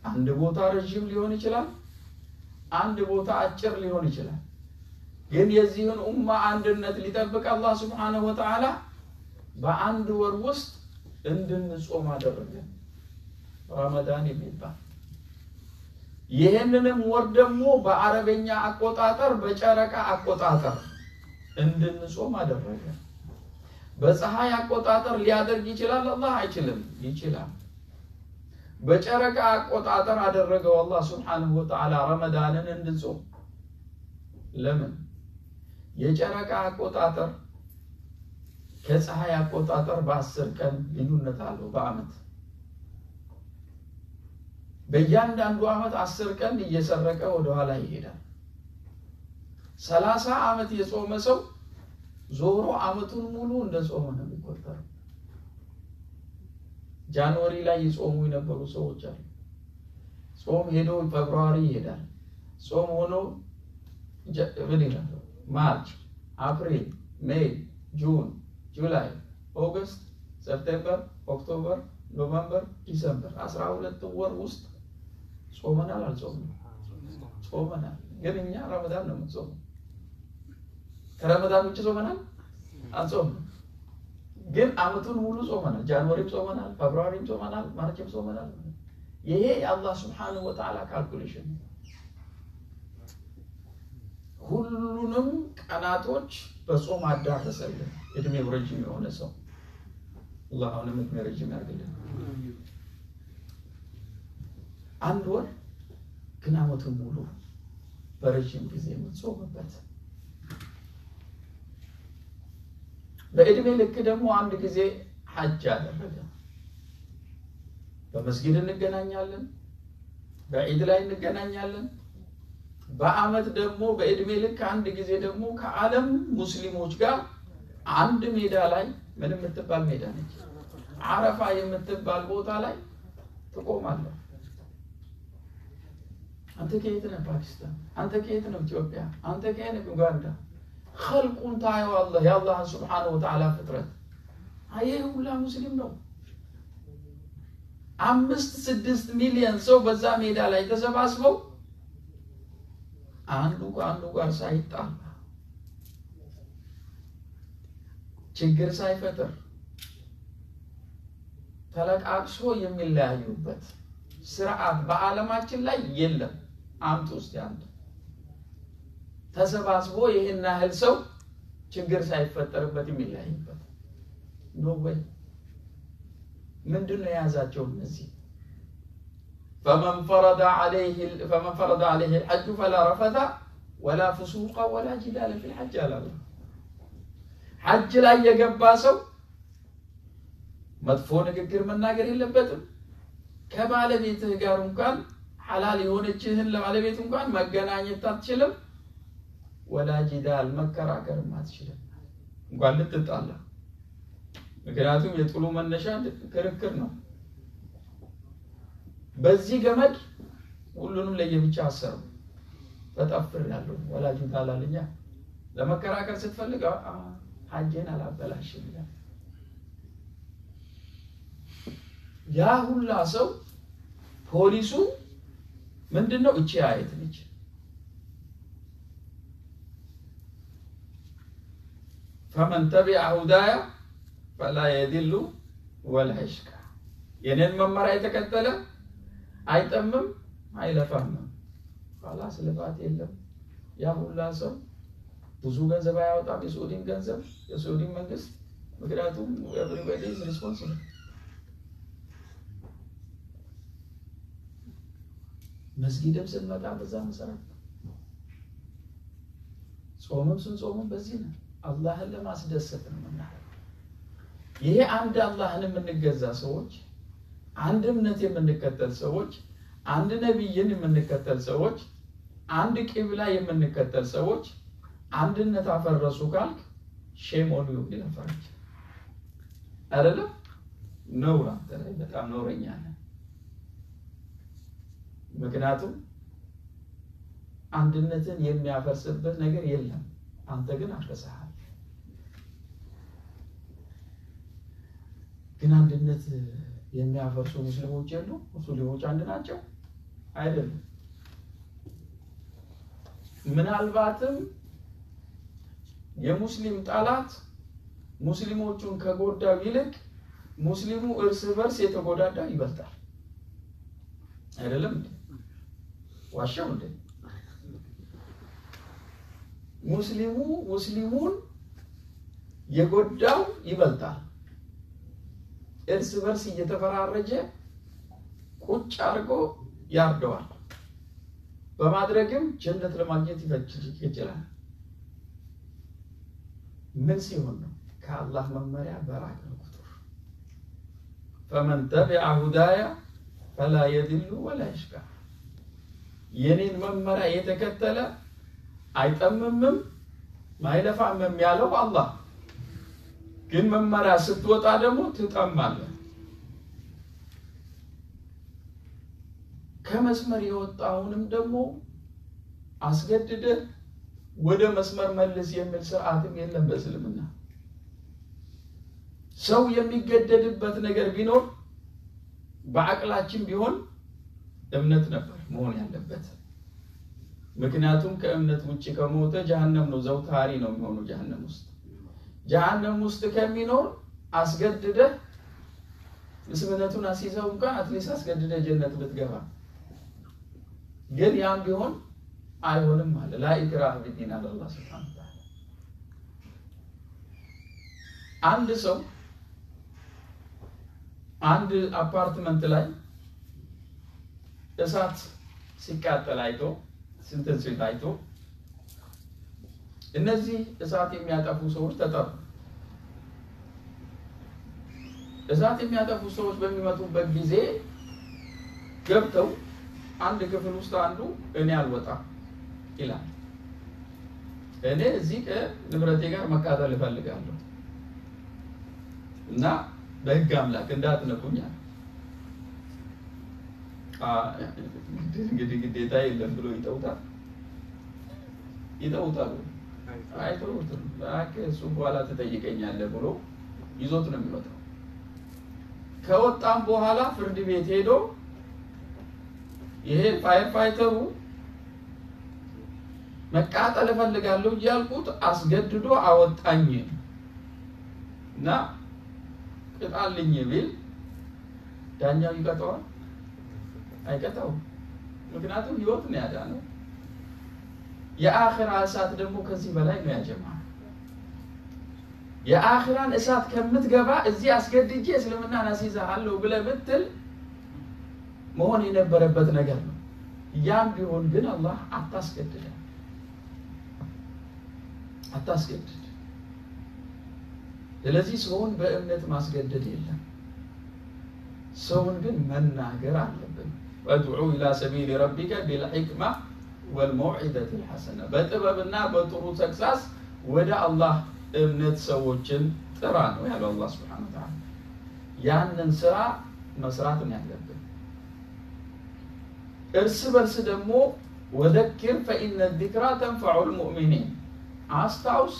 አንድ ቦታ ረዥም ሊሆን ይችላል፣ አንድ ቦታ አጭር ሊሆን ይችላል። ግን የዚህን ኡማ አንድነት ሊጠብቅ አላህ ስብሓነሁ ወተዓላ በአንድ ወር ውስጥ እንድንጾም አደረገን። ረመዳን የሚባል ይህንንም ወር ደግሞ በአረበኛ አቆጣጠር በጨረቃ አቆጣጠር እንድንጾም አደረገ። በፀሐይ አቆጣጠር ሊያደርግ ይችላል አላህ? አይችልም። ይችላል። በጨረቃ አቆጣጠር አደረገው አላህ ስብሓነሁ ወተዓላ ረመዳንን እንድንጾም። ለምን? የጨረቃ አቆጣጠር ከፀሐይ አቆጣጠር በአስር ቀን ልዩነት አለው በአመት በእያንዳንዱ አመት አስር ቀን እየሰረቀ ወደኋላ ይሄዳል። ሰላሳ አመት የጾመ ሰው ዞሮ አመቱን ሙሉ እንደ ጾመ ነው የሚቆጠረው። January ላይ ይጾሙ የነበሩ ሰዎች አሉ። ጾም ሄዶ February ይሄዳል። ጾም ሆኖ ምን ይላል? March፣ April፣ May፣ June፣ July፣ August፣ September፣ October፣ November፣ December አስራ ሁለት ወር ውስጥ ጾመናል። አልጾምንም? ጾመናል። ግን እኛ ረመዳን ነው የምንጾመው። ከረመዳን ውጭ ጾመናል? አልጾምንም። ግን አመቱን ሙሉ ጾመናል። January ም ጾመናል፣ February ም ጾመናል፣ March ም ጾመናል። ይሄ የአላህ سبحانه وتعالى calculation ነው። ሁሉንም ቀናቶች በጾም አዳረሰልን። እድሜው ረጅም የሆነ ሰው አላህ አሁንም እድሜ ረጅም ያድርግልን። አንድ ወር ግን አመቱን ሙሉ በረጅም ጊዜ የምትጾምበት በእድሜ ልክ ደግሞ አንድ ጊዜ ሐጅ አደረገ። በመስጊድ እንገናኛለን፣ በዒድ ላይ እንገናኛለን። በአመት ደግሞ በእድሜ ልክ አንድ ጊዜ ደግሞ ከዓለም ሙስሊሞች ጋር አንድ ሜዳ ላይ ምን የምትባል ሜዳ ነች፣ አረፋ የምትባል ቦታ ላይ ትቆማለህ። አንተ ከየት ነህ? ፓኪስታን። አንተ ከየት ነው? ኢትዮጵያ። አንተ ከየት ነህ? ኡጋንዳ። ኸልቁን ታየዋለህ። የአላህን ስብሓነሁ ወተዓላ ፍጥረት ይህ ሁላ ሙስሊም ነው። አምስት ስድስት ሚሊዮን ሰው በዛ ሜዳ ላይ ተሰባስበው አንዱ ከአንዱ ጋር ሳይጣላ ችግር ሳይፈጥር ተለቃቅሶ የሚለያዩበት ስርዓት በዓለማችን ላይ የለም። አምጡ ውስጥ አንድ ተሰባስቦ ይህን ያህል ሰው ችግር ሳይፈጠርበት የሚለያዩበት ኖ ወይ ምንድን ነው የያዛቸው እነዚህ? ፈመን ፈረደ ዐለይሂ ልሐጁ ፈላ ረፈታ ወላ ፍሱቀ ወላ ጂዳለ ፊል ሐጅ አላለ። ሐጅ ላይ የገባ ሰው መጥፎ ንግግር መናገር የለበትም። ከባለቤትህ ጋር እንኳን ሐላል የሆነችህን ለባለቤት እንኳን መገናኘት አትችልም። ወላ ጂዳል መከራከርም አትችልም እንኳን ልትጣላ። ምክንያቱም የጥሉ መነሻ ክርክር ነው። በዚህ ገመድ ሁሉንም ለየብቻ አሰሩ። ተጠፍር ያለው ወላ ጂዳል አለኛ ለመከራከር ስትፈልግ ሐጄን አላበላሽም ያ ሁላ ሰው ፖሊሱ ምንድን ነው? እቺ አየት ነች። ፈመን ተቢዐ ሁዳያ فلا يضل ولا يشقى። የኔን መመሪያ የተከተለ አይጠምም አይለፋምም። خلاص ልፋት የለም። ያ ሁላ ሰው ብዙ ገንዘብ አያወጣም፣ የሳዑዲን ገንዘብ የሳዑዲን መንግስት። ምክንያቱም everybody is responsible መስጊድም ስንመጣ በዛ መሰረት ጾምም ስንጾምም በዚህ ነው። አላህን ለማስደሰት ነው ይሄ አንድ አላህን የምንገዛ ሰዎች፣ አንድ እምነት የምንከተል ሰዎች፣ አንድ ነቢይን የምንከተል ሰዎች፣ አንድ ቂብላ የምንከተል ሰዎች አንድነት አፈረሱ ካልክ shame on you ይለፈራች አይደለም። ነውር አንተ ላይ በጣም ነውረኛ ነህ። ምክንያቱም አንድነትን የሚያፈርስበት ነገር የለም። አንተ ግን አፍርሰሃል። ግን አንድነት የሚያፈርሱ ሙስሊሞች የሉ? ሙስሊሞች አንድ ናቸው አይደሉም? ምናልባትም የሙስሊም ጠላት ሙስሊሞቹን ከጎዳው ይልቅ ሙስሊሙ እርስ በርስ የተጎዳዳ ይበልጣል። አይደለም? ዋሻው እንዴ? ሙስሊሙ ሙስሊሙን የጎዳው ይበልጣል። እርስ በርስ እየተፈራረጀ ቁጭ አድርጎ ያርደዋል። በማድረግም ጀነት ለማግኘት ይችላል። ምን ሲሆን ነው? ከአላህ መመሪያ በራቀ ቁጥር ፈመን ተቢዐ ሁዳያ ፈላ የድሉ ወላ ይሽቃ። የኔን መመሪያ የተከተለ አይጠምምም ማይለፋምም ያለው አላህ ግን መመሪያ ስትወጣ ደግሞ ትጠማለህ። ከመስመር የወጣውንም ደግሞ አስገድደህ ወደ መስመር መልስ የሚል ስርዓትም የለም በእስልምና። ሰው የሚገደድበት ነገር ቢኖር በአቅላችን ቢሆን እምነት ነበር መሆን ያለበት። ምክንያቱም ከእምነት ውጭ ከሞተ ጀሀነም ነው፣ ዘውታሪ ነው የሚሆኑ ጀሀነም ውስጥ ጀሀነም ውስጥ ከሚኖር አስገድደህ እምነቱን አስይዘው እንኳን at least አስገድደህ ጀነት ብትገባ፣ ግን ያም ቢሆን አይሆንም አለ። ላኢክራህ ቢዲን አለ አላህ ወተዓላ። አንድ ሰው አንድ አፓርትመንት ላይ እሳት ሲቃጠል አይቶ ስንትን ሲል አይቶ እነዚህ እሳት የሚያጠፉ ሰዎች ተጠሩ። እሳት የሚያጠፉ ሰዎች በሚመጡበት ጊዜ ገብተው አንድ ክፍል ውስጥ አንዱ እኔ አልወጣም ይላል። እኔ እዚህ ከንብረቴ ጋር መቃጠል እፈልጋለሁ እና በሕግ አምላክ እንዳትነኩኛል። እንግዲህ ግዴታ የለም ብሎ ይተውታል ይተውታል አይተውትም። እባክህ እሱ በኋላ ትጠይቀኛለህ ብሎ ይዞት ነው የሚወጣው። ከወጣም በኋላ ፍርድ ቤት ሄዶ ይሄ fire fighter ኡ መቃጠል እፈልጋለሁ እያልኩት አስገድዶ አወጣኝ እና ቅጣልኝ ቢል ዳኛው ይቀጣዋል? አይቀጣውም። ምክንያቱም ህይወት ነው ያዳነው። የአኽራ እሳት ደግሞ ከዚህ በላይ ነው ያ ጀማዓ። የአኽራን እሳት ከምትገባ እዚህ አስገድጄ እስልምናን አስይዝሃለሁ ብለህ ብትል መሆን የነበረበት ነገር ነው። ያም ቢሆን ግን አላህ አታስገድደ አታስገድድ። ስለዚህ ሰውን በእምነት ማስገደድ የለም። ሰውን ግን መናገር አለብን። ወድዑ ኢላ ሰቢል ረቢከ ቢልሕክማ ወልመውዒደት ልሐሰነ በጥበብና በጥሩ ተግሳስ ወደ አላህ እምነት ሰዎችን ጥራ ነው ያለው አላህ ስብሐነ ወተዓላ። ያንን ስራ መስራት ነው ያለብን። እርስ በርስ ደግሞ ወዘኪር ፈኢነ ዚክራ ተንፈዑ ልሙእሚኒን አስታውስ፣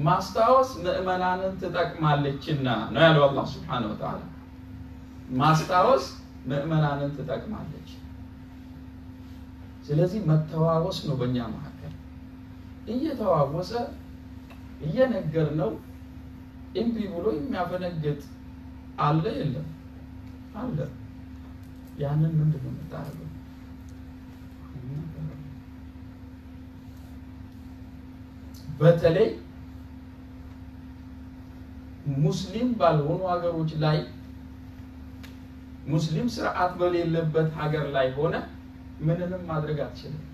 ማስታወስ ምእመናንን ትጠቅማለችና ነው ያለው አላህ ስብሐነ ወተዓላ። ማስታወስ ምእመናንን ትጠቅማለች። ስለዚህ መተዋወስ ነው በእኛ መካከል እየተዋወሰ እየነገር ነው። እምቢ ብሎ የሚያፈነግጥ አለ የለም? አለ። ያንን ምንድን ነው የምታደርገው? በተለይ ሙስሊም ባልሆኑ ሀገሮች ላይ ሙስሊም ስርዓት በሌለበት ሀገር ላይ ሆነ ምንንም ማድረግ አትችልም።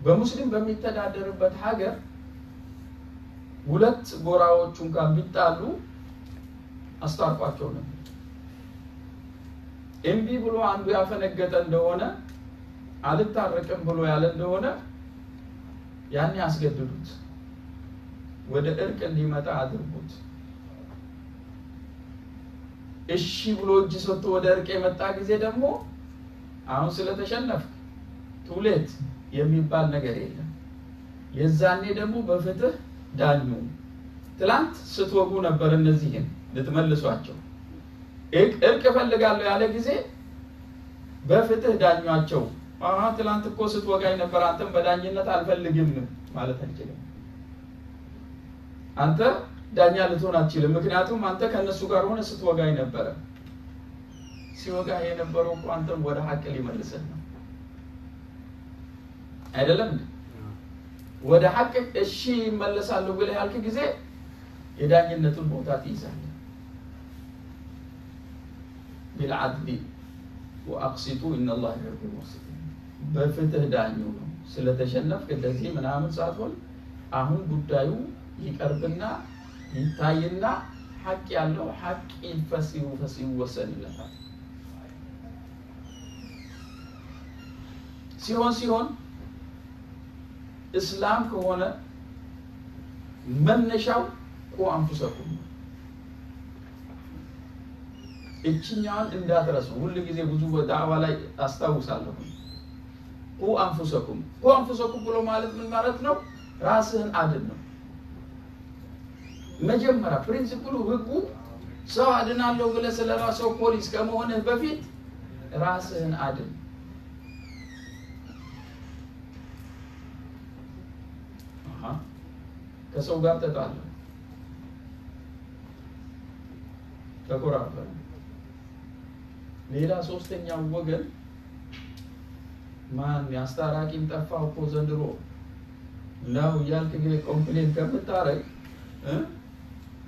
በሙስሊም በሚተዳደርበት ሀገር ሁለት ጎራዎች እንኳን ቢጣሉ አስታርቋቸው ነበር። እምቢ ብሎ አንዱ ያፈነገጠ እንደሆነ አልታረቅም ብሎ ያለ እንደሆነ ያኔ አስገድዱት፣ ወደ እርቅ እንዲመጣ አድርጉት። እሺ ብሎ እጅ ሰጥቶ ወደ እርቅ የመጣ ጊዜ ደግሞ አሁን ስለተሸነፍክ ቱሌት የሚባል ነገር የለም። የዛኔ ደግሞ በፍትህ ዳኙ ትላንት ስትወጉ ነበር እነዚህን ልትመልሷቸው እርቅ እፈልጋለሁ ያለ ጊዜ በፍትህ ዳኟቸው። ትላንት እኮ ስትወጋኝ ነበር፣ አንተም በዳኝነት አልፈልግም ማለት አንችልም። አንተ ዳኛ ልትሆን አትችልም። ምክንያቱም አንተ ከእነሱ ጋር ሆነ ስትወጋኝ ነበረ። ሲወጋ የነበረው እኮ አንተም ወደ ሀቅ ሊመልስህ ነው አይደለም? ወደ ሀቅ እሺ ይመለሳለሁ ብለህ ያልክ ጊዜ የዳኝነቱን ቦታ ትይዛለህ። ቢልዓድሊ ወአቅሲጡ ኢነላህ ዩሒቡል በፍትህ ዳኙ ነው። ስለተሸነፍክ እንደዚህ ምናምን ሳትሆን አሁን ጉዳዩ ይቀርብና ይታይና ሀቅ ያለው ሀቅ ይፈሲው ፈስ ይወሰንለታል። ሲሆን ሲሆን እስላም ከሆነ መነሻው ቁ አንፉሰኩም እችኛዋን እንዳትረሱ። ሁል ጊዜ ብዙ ዳዕዋ ላይ አስታውሳለሁ። ቁ አንፉሰኩም ቁ አንፉሰኩም ብሎ ማለት ምን ማለት ነው? ራስህን አድን ነው። መጀመሪያ ፕሪንሲፕሉ ህጉ ሰው አድናለሁ ብለህ ስለ ራሰው ፖሊስ ከመሆንህ በፊት ራስህን አድን። ከሰው ጋር ተጣለ፣ ተኮራፈረ። ሌላ ሶስተኛው ወገን ማን የአስታራቂም ጠፋ እኮ ዘንድሮ ነው እያልክ complain ከምታረግ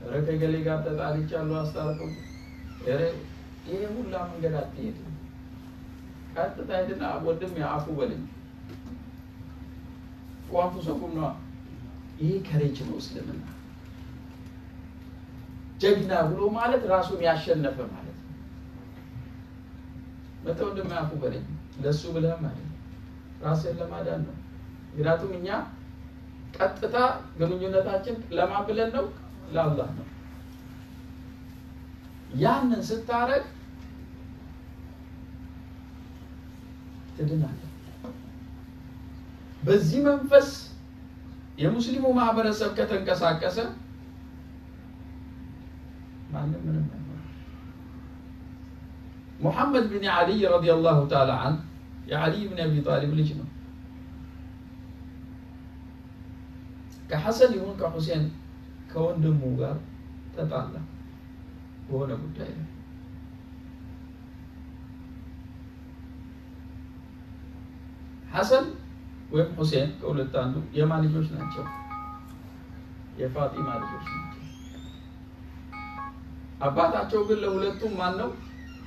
ኧረ ከገሌ ጋር ተጣልቻለሁ አስታርቀው። ይሄ ሁላ መንገድ አትሄድ። ቀጥታ ሄድና ወንድሜ አፉ በለኝ قوا أنفسكم ነዋ። ይሄ courage ነው እስልምና። ጀግና ብሎ ማለት ራሱን ያሸነፈ ማለት ነው። መተ ወንድም የአፉ በለኝ ለሱ ብለህ ማለት ራስህን ለማዳን ነው። ምክንያቱም እኛ ቀጥታ ግንኙነታችን ለማን ብለን ነው? ለአላህ ነው። ያንን ስታረግ ትድናለህ። በዚህ መንፈስ የሙስሊሙ ማህበረሰብ ከተንቀሳቀሰ ማንም ምንም አይሆንም። ሙሐመድ ብን ዓሊይ ረዲየላሁ ተዓላ አን የዓሊይ ብን አቢ ጣሊብ ልጅ ነው። ከሐሰን ይሁን ከሁሴን ከወንድሙ ጋር ተጣላ በሆነ ጉዳይ ላይ። ሐሰን ወይም ሁሴን ከሁለት አንዱ የማን ልጆች ናቸው? የፋጢማ ልጆች ናቸው። አባታቸው ግን ለሁለቱም ማን ነው?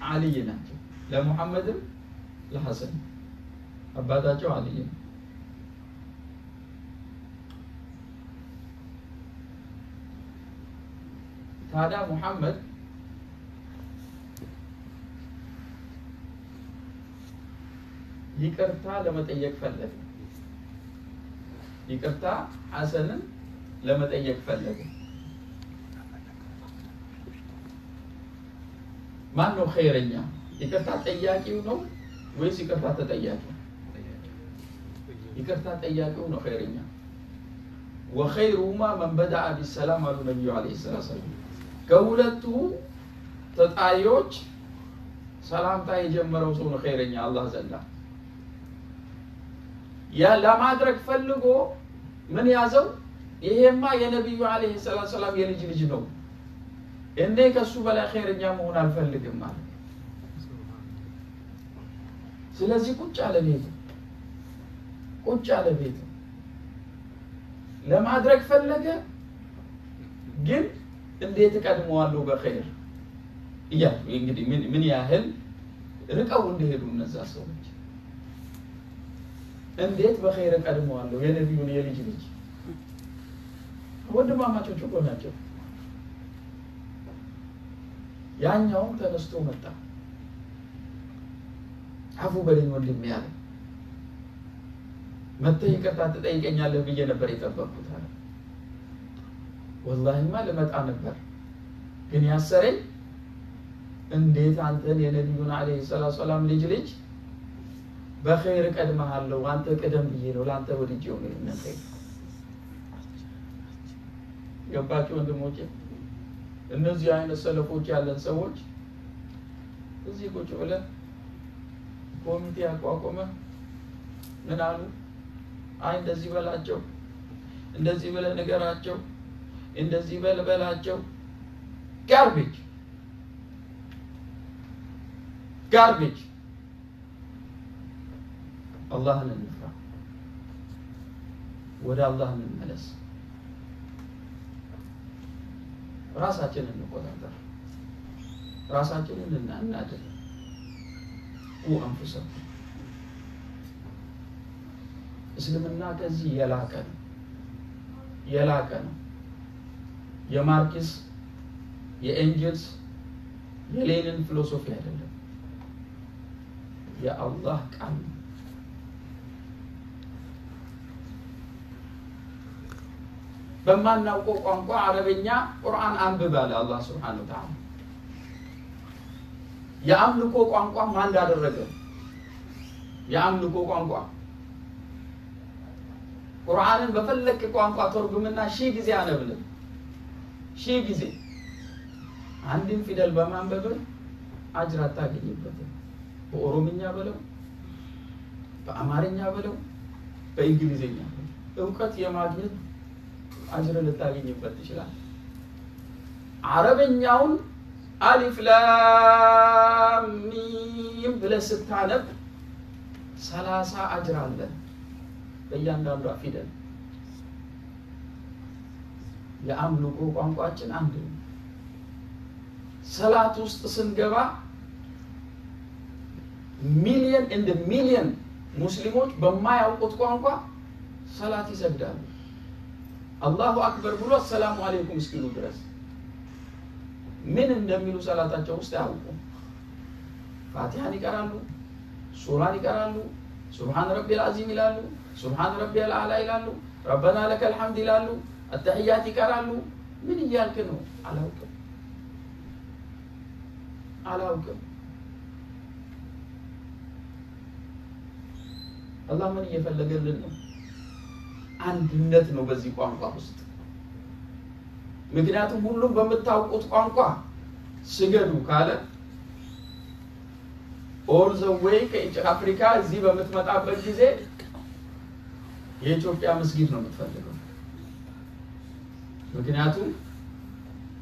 አልይ ናቸው። ለሙሐመድም ለሐሰን አባታቸው አልይ ነው። ታዲያ ሙሐመድ ይቅርታ ለመጠየቅ ፈለገ። ይቅርታ ሐሰንን ለመጠየቅ ፈለገ። ማን ነው ኸይረኛ? ይቅርታ ጠያቂው ነው ወይስ ይቅርታ ተጠያቂው? ይቅርታ ጠያቂው ነው ኸይረኛ። ወኸይሩሁማ መን በደአ ቢሰላም አሉ ነቢዩ ዓለይሂ ሰላቱ ወሰላም። ከሁለቱ ተጣሪዎች ሰላምታ የጀመረው ሰው ነው ኸይረኛ አላህ ዘንዳ። ያ ለማድረግ ፈልጎ ምን ያዘው? ይሄማ የነቢዩ ዓለይሂ ሰላቱ ወሰላም የልጅ ልጅ ነው፣ እኔ ከሱ በላይ ኸይረኛ መሆን አልፈልግም ማለት ስለዚህ ቁጭ አለ ቤቱ ቁጭ አለ ቤቱ። ለማድረግ ፈለገ፣ ግን እንዴት እቀድመዋለሁ በኸይር? እያሉ እንግዲህ ምን ያህል ርቀው እንደሄዱ እነዛ ሰዎች እንዴት በኸይር እቀድመዋለሁ የነቢዩን የልጅ ልጅ ወንድማማቾች እኮ ናቸው። ያኛውም ተነስቶ መጣ። አፉ በለኝ ወንድሜ ያለ መጥተህ ይቅርታ ትጠይቀኛለህ ብዬ ነበር የጠበቅኩት አለ። ወላሂማ ልመጣ ነበር ግን ያሰረኝ እንዴት አንተን የነቢዩን ሰላቱ ሰላም ልጅ ልጅ በኸይር እቀድመሃለሁ አንተ ቅደም ብዬ ነው ለአንተ ወድጄው ነው ይነገር ገባችሁ ወንድሞቼ? እነዚህ አይነት ሰለፎች ያለን ሰዎች እዚህ ቁጭ ብለን ኮሚቴ አቋቁመ ምን አሉ? አይ እንደዚህ በላቸው፣ እንደዚህ ብለህ ንገራቸው፣ እንደዚህ በል በላቸው። ጋርቤጅ ጋርቤጅ። አላህን እንፍራ፣ ወደ አላህ እንመለስ፣ ራሳችንን እንቆጣጠር፣ ራሳችንን እናናድር። አንፉሰኩም እስልምና ከዚህ የላቀ ነው፣ የላቀ ነው። የማርክስ የኤንጀልስ የሌኒን ፊሎሶፊ አይደለም፣ የአላህ ቃል ነው። በማናውቀው ቋንቋ አረበኛ ቁርአን አንብብ አለ አላህ ስብሐነሁ ወተዓላ። የአምልኮ ቋንቋ ማን እንዳደረገ? የአምልኮ ቋንቋ። ቁርአንን በፈለክ ቋንቋ ተርጉምና ሺህ ጊዜ አነብልን ሺህ ጊዜ። አንድን ፊደል በማንበብ አጅር አታገኝበትም። በኦሮምኛ በለው በአማርኛ በለው በእንግሊዝኛ እውቀት የማግኘት አጅር ልታገኝበት ትችላል። አረበኛውን አሊፍ ላም ሚም ብለህ ስታነብ ሰላሳ አጅር አለ በእያንዳንዷ ፊደል። የአምልኮ ቋንቋችን አንድ ነው። ሰላት ውስጥ ስንገባ ሚሊየን እንደ ሚሊየን ሙስሊሞች በማያውቁት ቋንቋ ሰላት ይሰግዳሉ። አላሁ አክበር ብሎ አሰላሙ አሌይኩም እስኪሉ ድረስ ምን እንደሚሉ ሰላታቸው ውስጥ አያውቁም። ፋቲሃን ይቀራሉ፣ ሱራን ይቀራሉ፣ ሱብሓን ረቢል አዚም ይላሉ፣ ሱብሓን ረቢል አዕላ ይላሉ፣ ረበና ለከል ሐምድ ይላሉ፣ አተሕያት ይቀራሉ። ምን እያልክ ነው? አላውቅም አላውቅም። አላህ ምን እየፈለገልን ነው? አንድነት ነው በዚህ ቋንቋ ውስጥ። ምክንያቱም ሁሉም በምታውቁት ቋንቋ ስገዱ ካለ all the way ከአፍሪካ እዚህ በምትመጣበት ጊዜ የኢትዮጵያ መስጊድ ነው የምትፈልገው። ምክንያቱም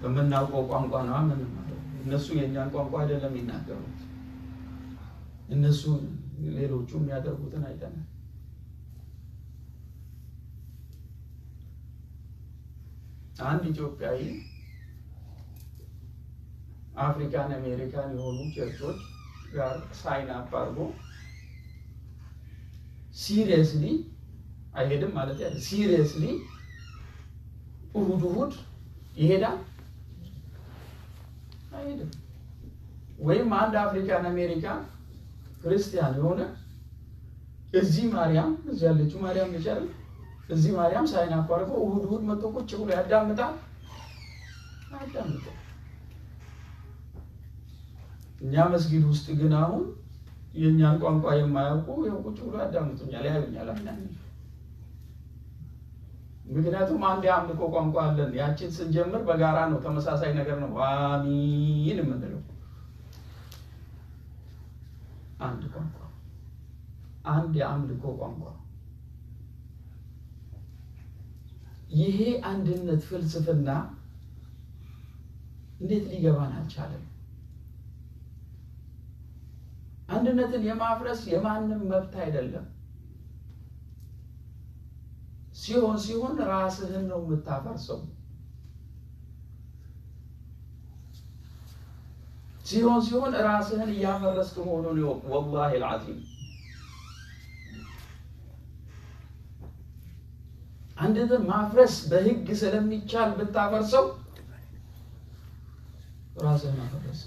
በምናውቀው ቋንቋ ነው ምንም እነሱ የእኛን ቋንቋ አይደለም የሚናገሩት። እነሱ ሌሎቹ የሚያደርጉትን አይተናል። አንድ ኢትዮጵያዊ African American የሆኑ ቸርቾች ጋር sign up አድርጎ seriously አይሄድም ማለት ያለ seriously እሁድ እሁድ ይሄዳል አይሄድም። ወይም አንድ አፍሪካን አሜሪካን ክርስቲያን የሆነ እዚህ ማርያም እዚህ ያለችው ማርያም ይቻል እዚህ ማርያም ሳይን አድርጎ እሁድ እሁድ መጥቶ ቁጭ ብሎ ያዳምጣል አያዳምጥም። እኛ መስጊድ ውስጥ ግን አሁን የእኛን ቋንቋ የማያውቁ ይኸው ቁጭ ብሎ ያዳምጡኛል፣ ያዩኛል አንዳንዴ። ምክንያቱም አንድ የአምልኮ ቋንቋ አለን። ያችን ስንጀምር በጋራ ነው፣ ተመሳሳይ ነገር ነው አሚን የምንለው። አንድ ቋንቋ፣ አንድ የአምልኮ ቋንቋ። ይሄ አንድነት ፍልስፍና እንዴት ሊገባን አልቻለም? አንድነትን የማፍረስ የማንም መብት አይደለም። ሲሆን ሲሆን ራስህን ነው የምታፈርሰው። ሲሆን ሲሆን ራስህን እያፈረስክ መሆኑን ወላሂ አልዓዚም አንድነትን ማፍረስ በህግ ስለሚቻል ብታፈርሰው ራስህን አፈረስ።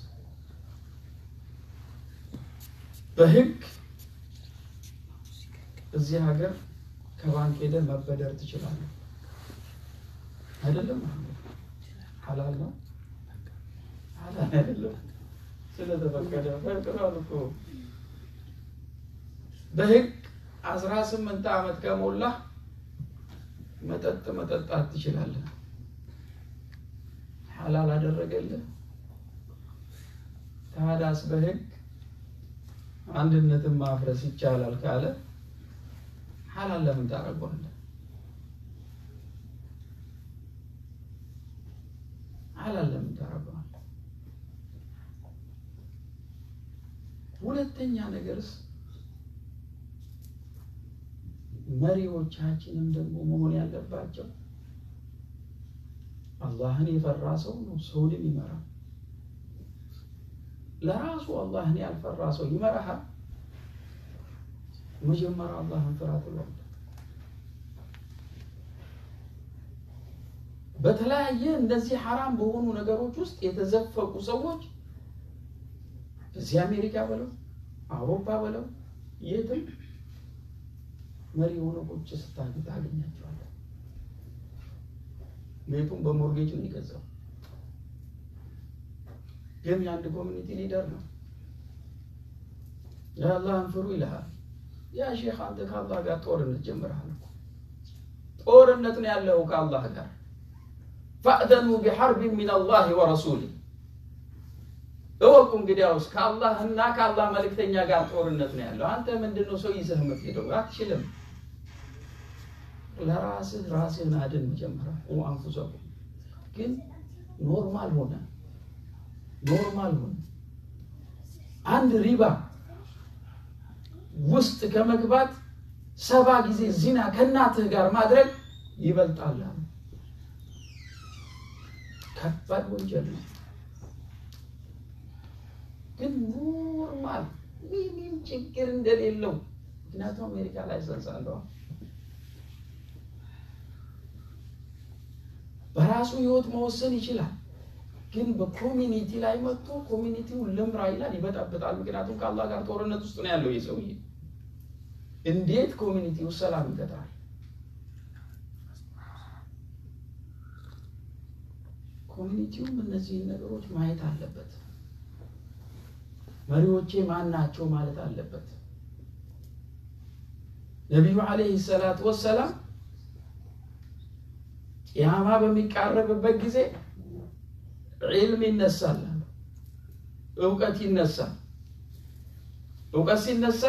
በህግ እዚህ ሀገር ከባንክ ሄደህ መበደር ትችላለህ። አይደለም ሐላል ነው ስለተፈቀደ በህግ አስራ ስምንት ዓመት ከሞላ መጠጥ መጠጣት ትችላለህ። ሐላል አደረገልህ። ታዲያስ በህግ አንድነትን ማፍረስ ይቻላል ካለ ሐላል ለምን ታደርገዋለህ? ሐላል ለምን ታደርገዋለህ? ሁለተኛ ነገርስ መሪዎቻችንም ደግሞ መሆን ያለባቸው አላህን የፈራ ሰው ነው ሰውንም ይመራል። ለራሱ አላህን ያልፈራ ሰው ይመራሃል። መጀመሪያ አላህን ፍራ ትሏል። በተለያየ እንደዚህ ሐራም በሆኑ ነገሮች ውስጥ የተዘፈቁ ሰዎች እዚህ አሜሪካ በለው አውሮፓ በለው የትም መሪ የሆነ ቁጭ ስታገኝ ታገኛቸዋለህ። ቤቱን በ mortgage ነው የገዛው፣ ግን የአንድ community leader ነው። የአላህን ፍሩ ይልሃል። ያ ሼክ አንተ ከአላህ ጋር ጦርነት ጀምረሃል። ጦርነት ነው ያለው ከአላህ ጋር فأذنوا بحرب من الله ورسوله እወቁ እንግዲያውስ ከአላህና ከአላህ መልእክተኛ ጋር ጦርነት ነው ያለው። አንተ ምንድን ሰው ይዘህ የምትሄደው? አትችልም። ለራስህ ራስህን አድን። መጀመሪያ أنفسكم ግን normal ሆነ normal ሆነ አንድ ሪባ ውስጥ ከመግባት ሰባ ጊዜ ዚና ከእናትህ ጋር ማድረግ ይበልጣል። ከባድ ወንጀል ነው። ግን normal ምንም ችግር እንደሌለው ምክንያቱም አሜሪካ license አለዋ በራሱ ህይወት መወሰን ይችላል። ግን በ community ላይ መጥቶ community ውን ልምራ ይላል፣ ይበጣበጣል። ምክንያቱም ከአላህ ጋር ጦርነት ውስጥ ነው ያለው ሰውዬ። እንዴት community ው ሰላም ይፈጥራል? community ውም እነዚህን ነገሮች ማየት አለበት። መሪዎቼ ማን ናቸው ማለት አለበት። ነቢዩ ዓለይሂ ሰላቱ ወሰላም ቂያማ በሚቃረብበት ጊዜ ዒልም ይነሳል፣ እውቀት ይነሳል። እውቀት ሲነሳ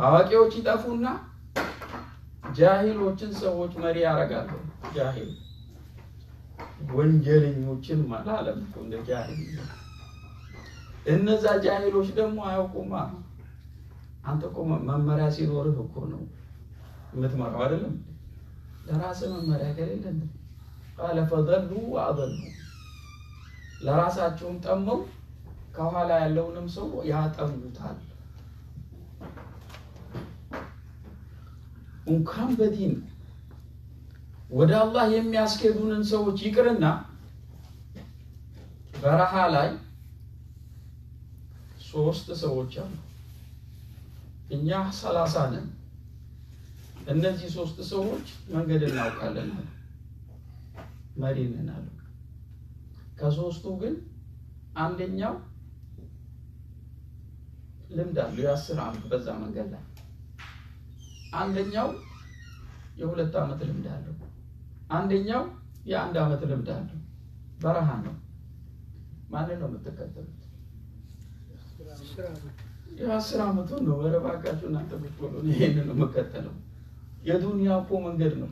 አዋቂዎች ይጠፉና ጃሂሎችን ሰዎች መሪ ያደርጋሉ። ጃሂል ወንጀለኞችን ማላለም እንደ ጃሂል እነዛ ጃሂሎች ደግሞ አያውቁማ። አንተ እኮ መመሪያ ሲኖርህ እኮ ነው የምትመራው አይደለም። ለራስህ መመሪያ ከሌለ ቃለ ፈዘሉ ወአዘሉ ለራሳቸውም ጠመው ከኋላ ያለውንም ሰው ያጠሙታል። እንኳን በዲን ወደ አላህ የሚያስኬዱንን ሰዎች ይቅርና በረሃ ላይ ሶስት ሰዎች አሉ። እኛ ሰላሳ ነን። እነዚህ ሶስት ሰዎች መንገድ እናውቃለን መሪ ነን አሉ። ከሶስቱ ግን አንደኛው ልምድ አለው የአስር ዓመት በዛ መንገድ ላይ አንደኛው የሁለት ዓመት ልምድ አለው። አንደኛው የአንድ ዓመት ልምድ አለው። በረሃ ነው። ማንን ነው የምትከተሉት? የአስር ዓመቱን ነው። ኧረ እባካችሁ እናንተ ብትሆኑ ይሄንን ነው የምከተለው። የዱንያ እኮ መንገድ ነው።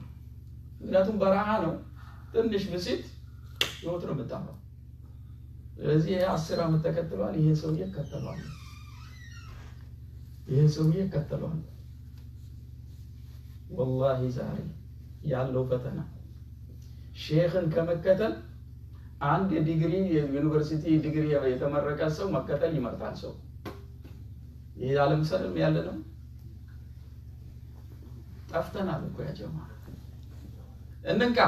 ምክንያቱም በረሃ ነው። ትንሽ ብሲት ህይወት ነው የምታምረው። ስለዚህ አስር ዓመት ተከትሏል። ይሄ ሰውዬ እከተለዋል። ይሄ ሰውዬ እከተለዋል። ወላሂ ዛሬ ያለው ፈተና ሼክን ከመከተል አንድ የዲግሪ የዩኒቨርሲቲ ዲግሪ የተመረቀ ሰው መከተል ይመርጣል። ሰው ይህ አለምሰልም ያለ ነው። ጠፍተናል እኮ ያጀማ እንንቃ።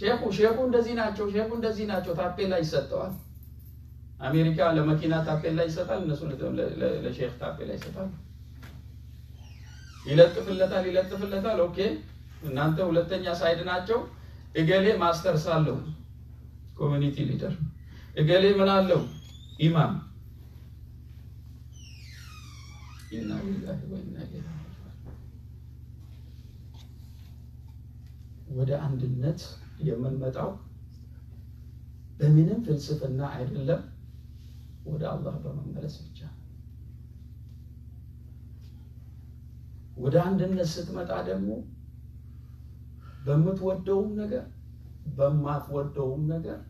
ሼኩ ሼኩ እንደዚህ ናቸው፣ ሼኩ እንደዚህ ናቸው። ታፔላ ይሰጠዋል። አሜሪካ ለመኪና ታፔላ ይሰጣል፣ እነሱ ለሼክ ታፔላ ይሰጣሉ። ይለጥፍለታል ይለጥፍለታል። okay እናንተ ሁለተኛ side ናቸው። እገሌ ማስተርስ አለው community leader፣ እገሌ ምን አለው ኢማም። إنا لله وإنا ወደ አንድነት የምንመጣው በምንም ፍልስፍና አይደለም፣ ወደ አላህ በመመለስ ብቻ ወደ አንድነት ስትመጣ ደግሞ በምትወደውም ነገር በማትወደውም ነገር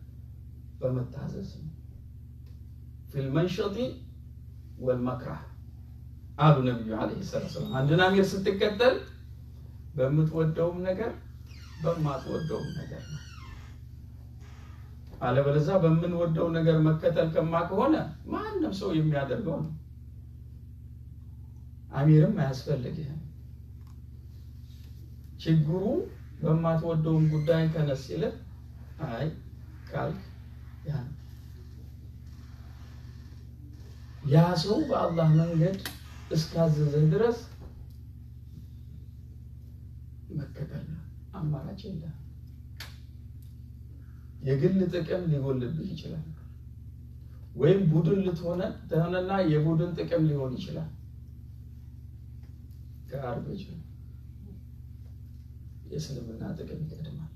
በመታዘዝ ነው። ፊልመንሸጢ ወልመክራህ አሉ ነቢዩ ዓለይሂ ሰላቱ ወሰላም። አንድን አሚር ስትከተል በምትወደውም ነገር በማትወደውም ነገር ነው። አለበለዚያ በምንወደው ነገር መከተል ከማ ከሆነ ማንም ሰው የሚያደርገው ነው። አሚርም አያስፈልግህም። ችግሩ በማትወደውም ጉዳይ ተነስ ይልህ አይ ካልክ ያ ሰው በአላህ መንገድ እስካዘዘህ ድረስ መከተል አማራጭ የለም። የግል ጥቅም ሊጎልብህ ይችላል፣ ወይም ቡድን ልትሆነ ተሆነና የቡድን ጥቅም ሊሆን ይችላል። ነው። የእስልምና ጥቅም ይቀድማል።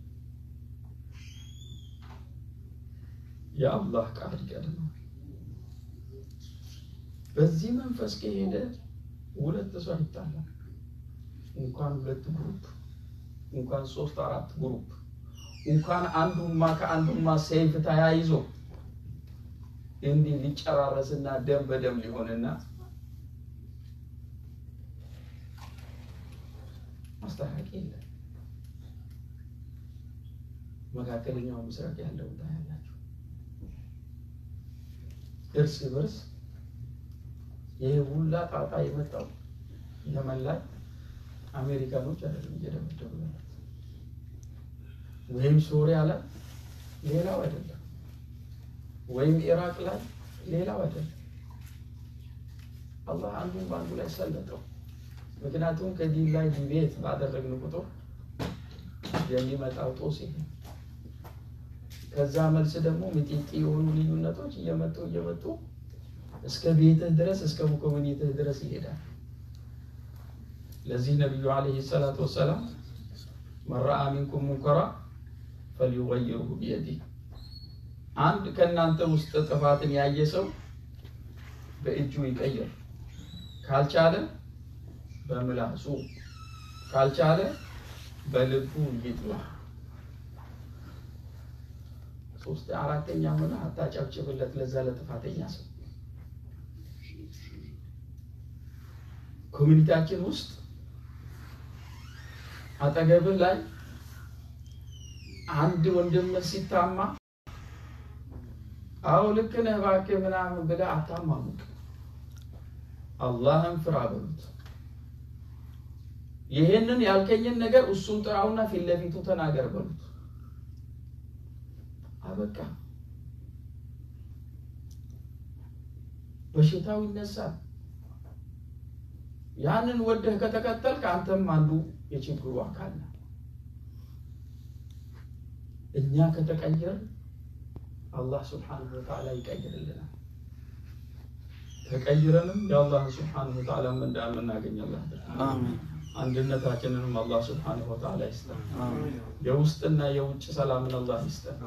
የአላህ ቃል ይቀድማል። በዚህ መንፈስ ከሄደ ሁለት ሰው አይጣላም። እንኳን ሁለት group እንኳን ሶስት አራት group እንኳን አንዱማ ከአንዱማ ሰይፍ ተያይዞ እንዲህ ሊጨራረስና ደም በደም ሊሆንና ማስታረቅ የለም። መካከለኛው ምስራቅ ያለው ታያላችሁ። እርስ በርስ ይሄ ሁላ ጣጣ የመጣው የመን ላይ አሜሪካኖች አይደለም እየደበደቡ ያሉት፣ ወይም ሶሪያ ላይ ሌላው አይደለም፣ ወይም ኢራቅ ላይ ሌላው አይደለም። አላህ አንዱን በአንዱ ላይ ሰለጠው። ምክንያቱም ከዲን ላይ ዲቤት ባደረግን ቁጥር የሚመጣው ጦስ ይሄ ከዛ መልስ ደግሞ ሚጢጢ የሆኑ ልዩነቶች እየመጡ እየመጡ እስከ ቤትህ ድረስ እስከ ኮሚኒቲህ ድረስ ይሄዳል። ለዚህ ነቢዩ ዓለይሂ ሰላቱ ወሰላም መን ረአ ሚንኩም ሙንከራ ፈልዩገይሩሁ ቢየዲህ፣ አንድ ከእናንተ ውስጥ ጥፋትን ያየ ሰው በእጁ ይቀይር፣ ካልቻለ በምላሱ፣ ካልቻለ በልቡ ይጥላ። ሶስት አራተኛ ሆነ አታጨብጭብለት ለዛ ለጥፋተኛ ሰው። ኮሚኒቲያችን ውስጥ አጠገብህ ላይ አንድ ወንድም ሲታማ አዎ ልክ ነህ እባክህ ምናምን ብለህ አታማሙቅ። አላህን ፍራ በሉት። ይሄንን ያልከኝን ነገር እሱን ጥራውና ፊት ለፊቱ ተናገር በሉት። አበቃ። በሽታው ይነሳል። ያንን ወደህ ከተከተልክ አንተም አንዱ የችግሩ አካል ነው። እኛ ከተቀየር አላህ ስብሓነሁ ወተዓላ ይቀይርልናል። ተቀይረንም የአላህን ስብሓነሁ ወተዓላ ምንዳ የምናገኛለን። አንድነታችንንም አላህ ስብሓነሁ ወተዓላ ይስጠን። የውስጥና የውጭ ሰላምን አላህ ይስጠን።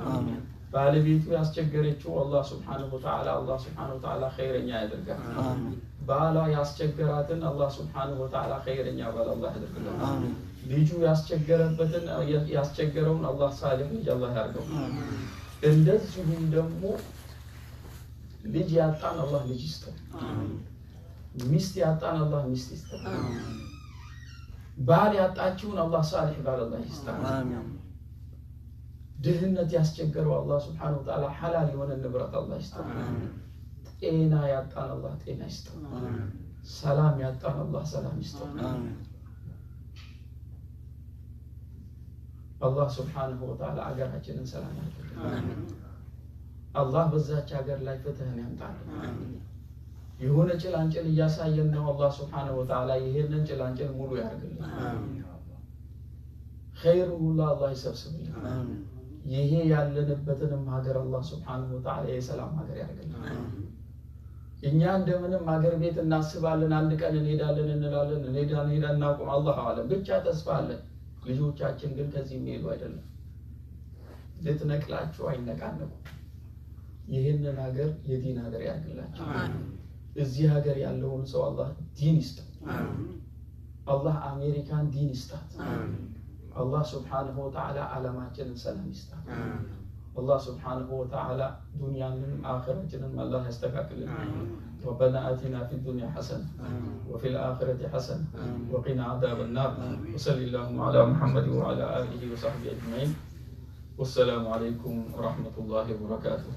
ባለቤቱ ያስቸገረችው አላህ ስብሓነሁ ወተዓላ አላህ ስብሓነሁ ወተዓላ ኸይረኛ ያደርጋል። ባሏ ያስቸገራትን አላህ ስብሓነሁ ወተዓላ ኸይረኛ ባል አላህ ያደርግልን። ልጁ ያስቸገረበትን ያስቸገረውን አላህ ሳሊህ ልጅ አላህ ያርገው። እንደዚሁም ደግሞ ልጅ ያጣን አላህ ልጅ ይስጠው። ሚስት ያጣን አላህ ሚስት ይስጠው። ባል ያጣችውን አላህ ሳሊህ ባል አላህ ይስጠው። ድህነት ያስቸገረው አላህ ስብሓነሁ ወተዓላ ሐላል የሆነ ንብረት አላህ ይስጠው። ጤና ያጣን አላህ ጤና ይስጠው። ሰላም ያጣን አላህ ሰላም ይስጠው። አላህ ስብሓነሁ ወተዓላ አገራችንን ሰላም ያድርግልን። አላህ በዛች ሀገር ላይ ፍትህን ያምጣልን። የሆነ ጭላንጭል እያሳየን ነው። አላህ ስብሓነሁ ወተዓላ ይሄንን ጭላንጭል ሙሉ ያደርግልን። ኸይር ሁሉ አላህ ይሰብስብልን። ይሄ ያለንበትንም ሀገር አላህ ስብሓነሁ ወተዓላ የሰላም ሀገር ያደርግልን። እኛ እንደምንም ሀገር ቤት እናስባለን። አንድ ቀን እንሄዳለን እንላለን፣ እንሄዳ እንሄዳ እናቁም። አላህ አለም ብቻ ተስፋ አለን። ልጆቻችን ግን ከዚህ የሚሄዱ አይደለም። ልትነቅላቸው አይነቃነቁ። ይህንን ሀገር የዲን ሀገር ያድርግላቸው። እዚህ ሀገር ያለውን ሰው አላህ ዲን ይስጠው። አላህ አሜሪካን ዲን ይስጣት። አላህ ስብሓንሁ ወተዓላ ዓለማችንን ሰላም ይስጣት። አላህ ስብሓንሁ ወተዓላ ዱንያንም አኸራችንም አላህ ያስተካክልን። ربنا آتنا في الدنيا حسنة وفي الآخرة حسنة وقنا عذاب النار وصل اللهم على محمد وعلى آله وصحبه أجمعين والسلام عليكم ورحمة الله وبركاته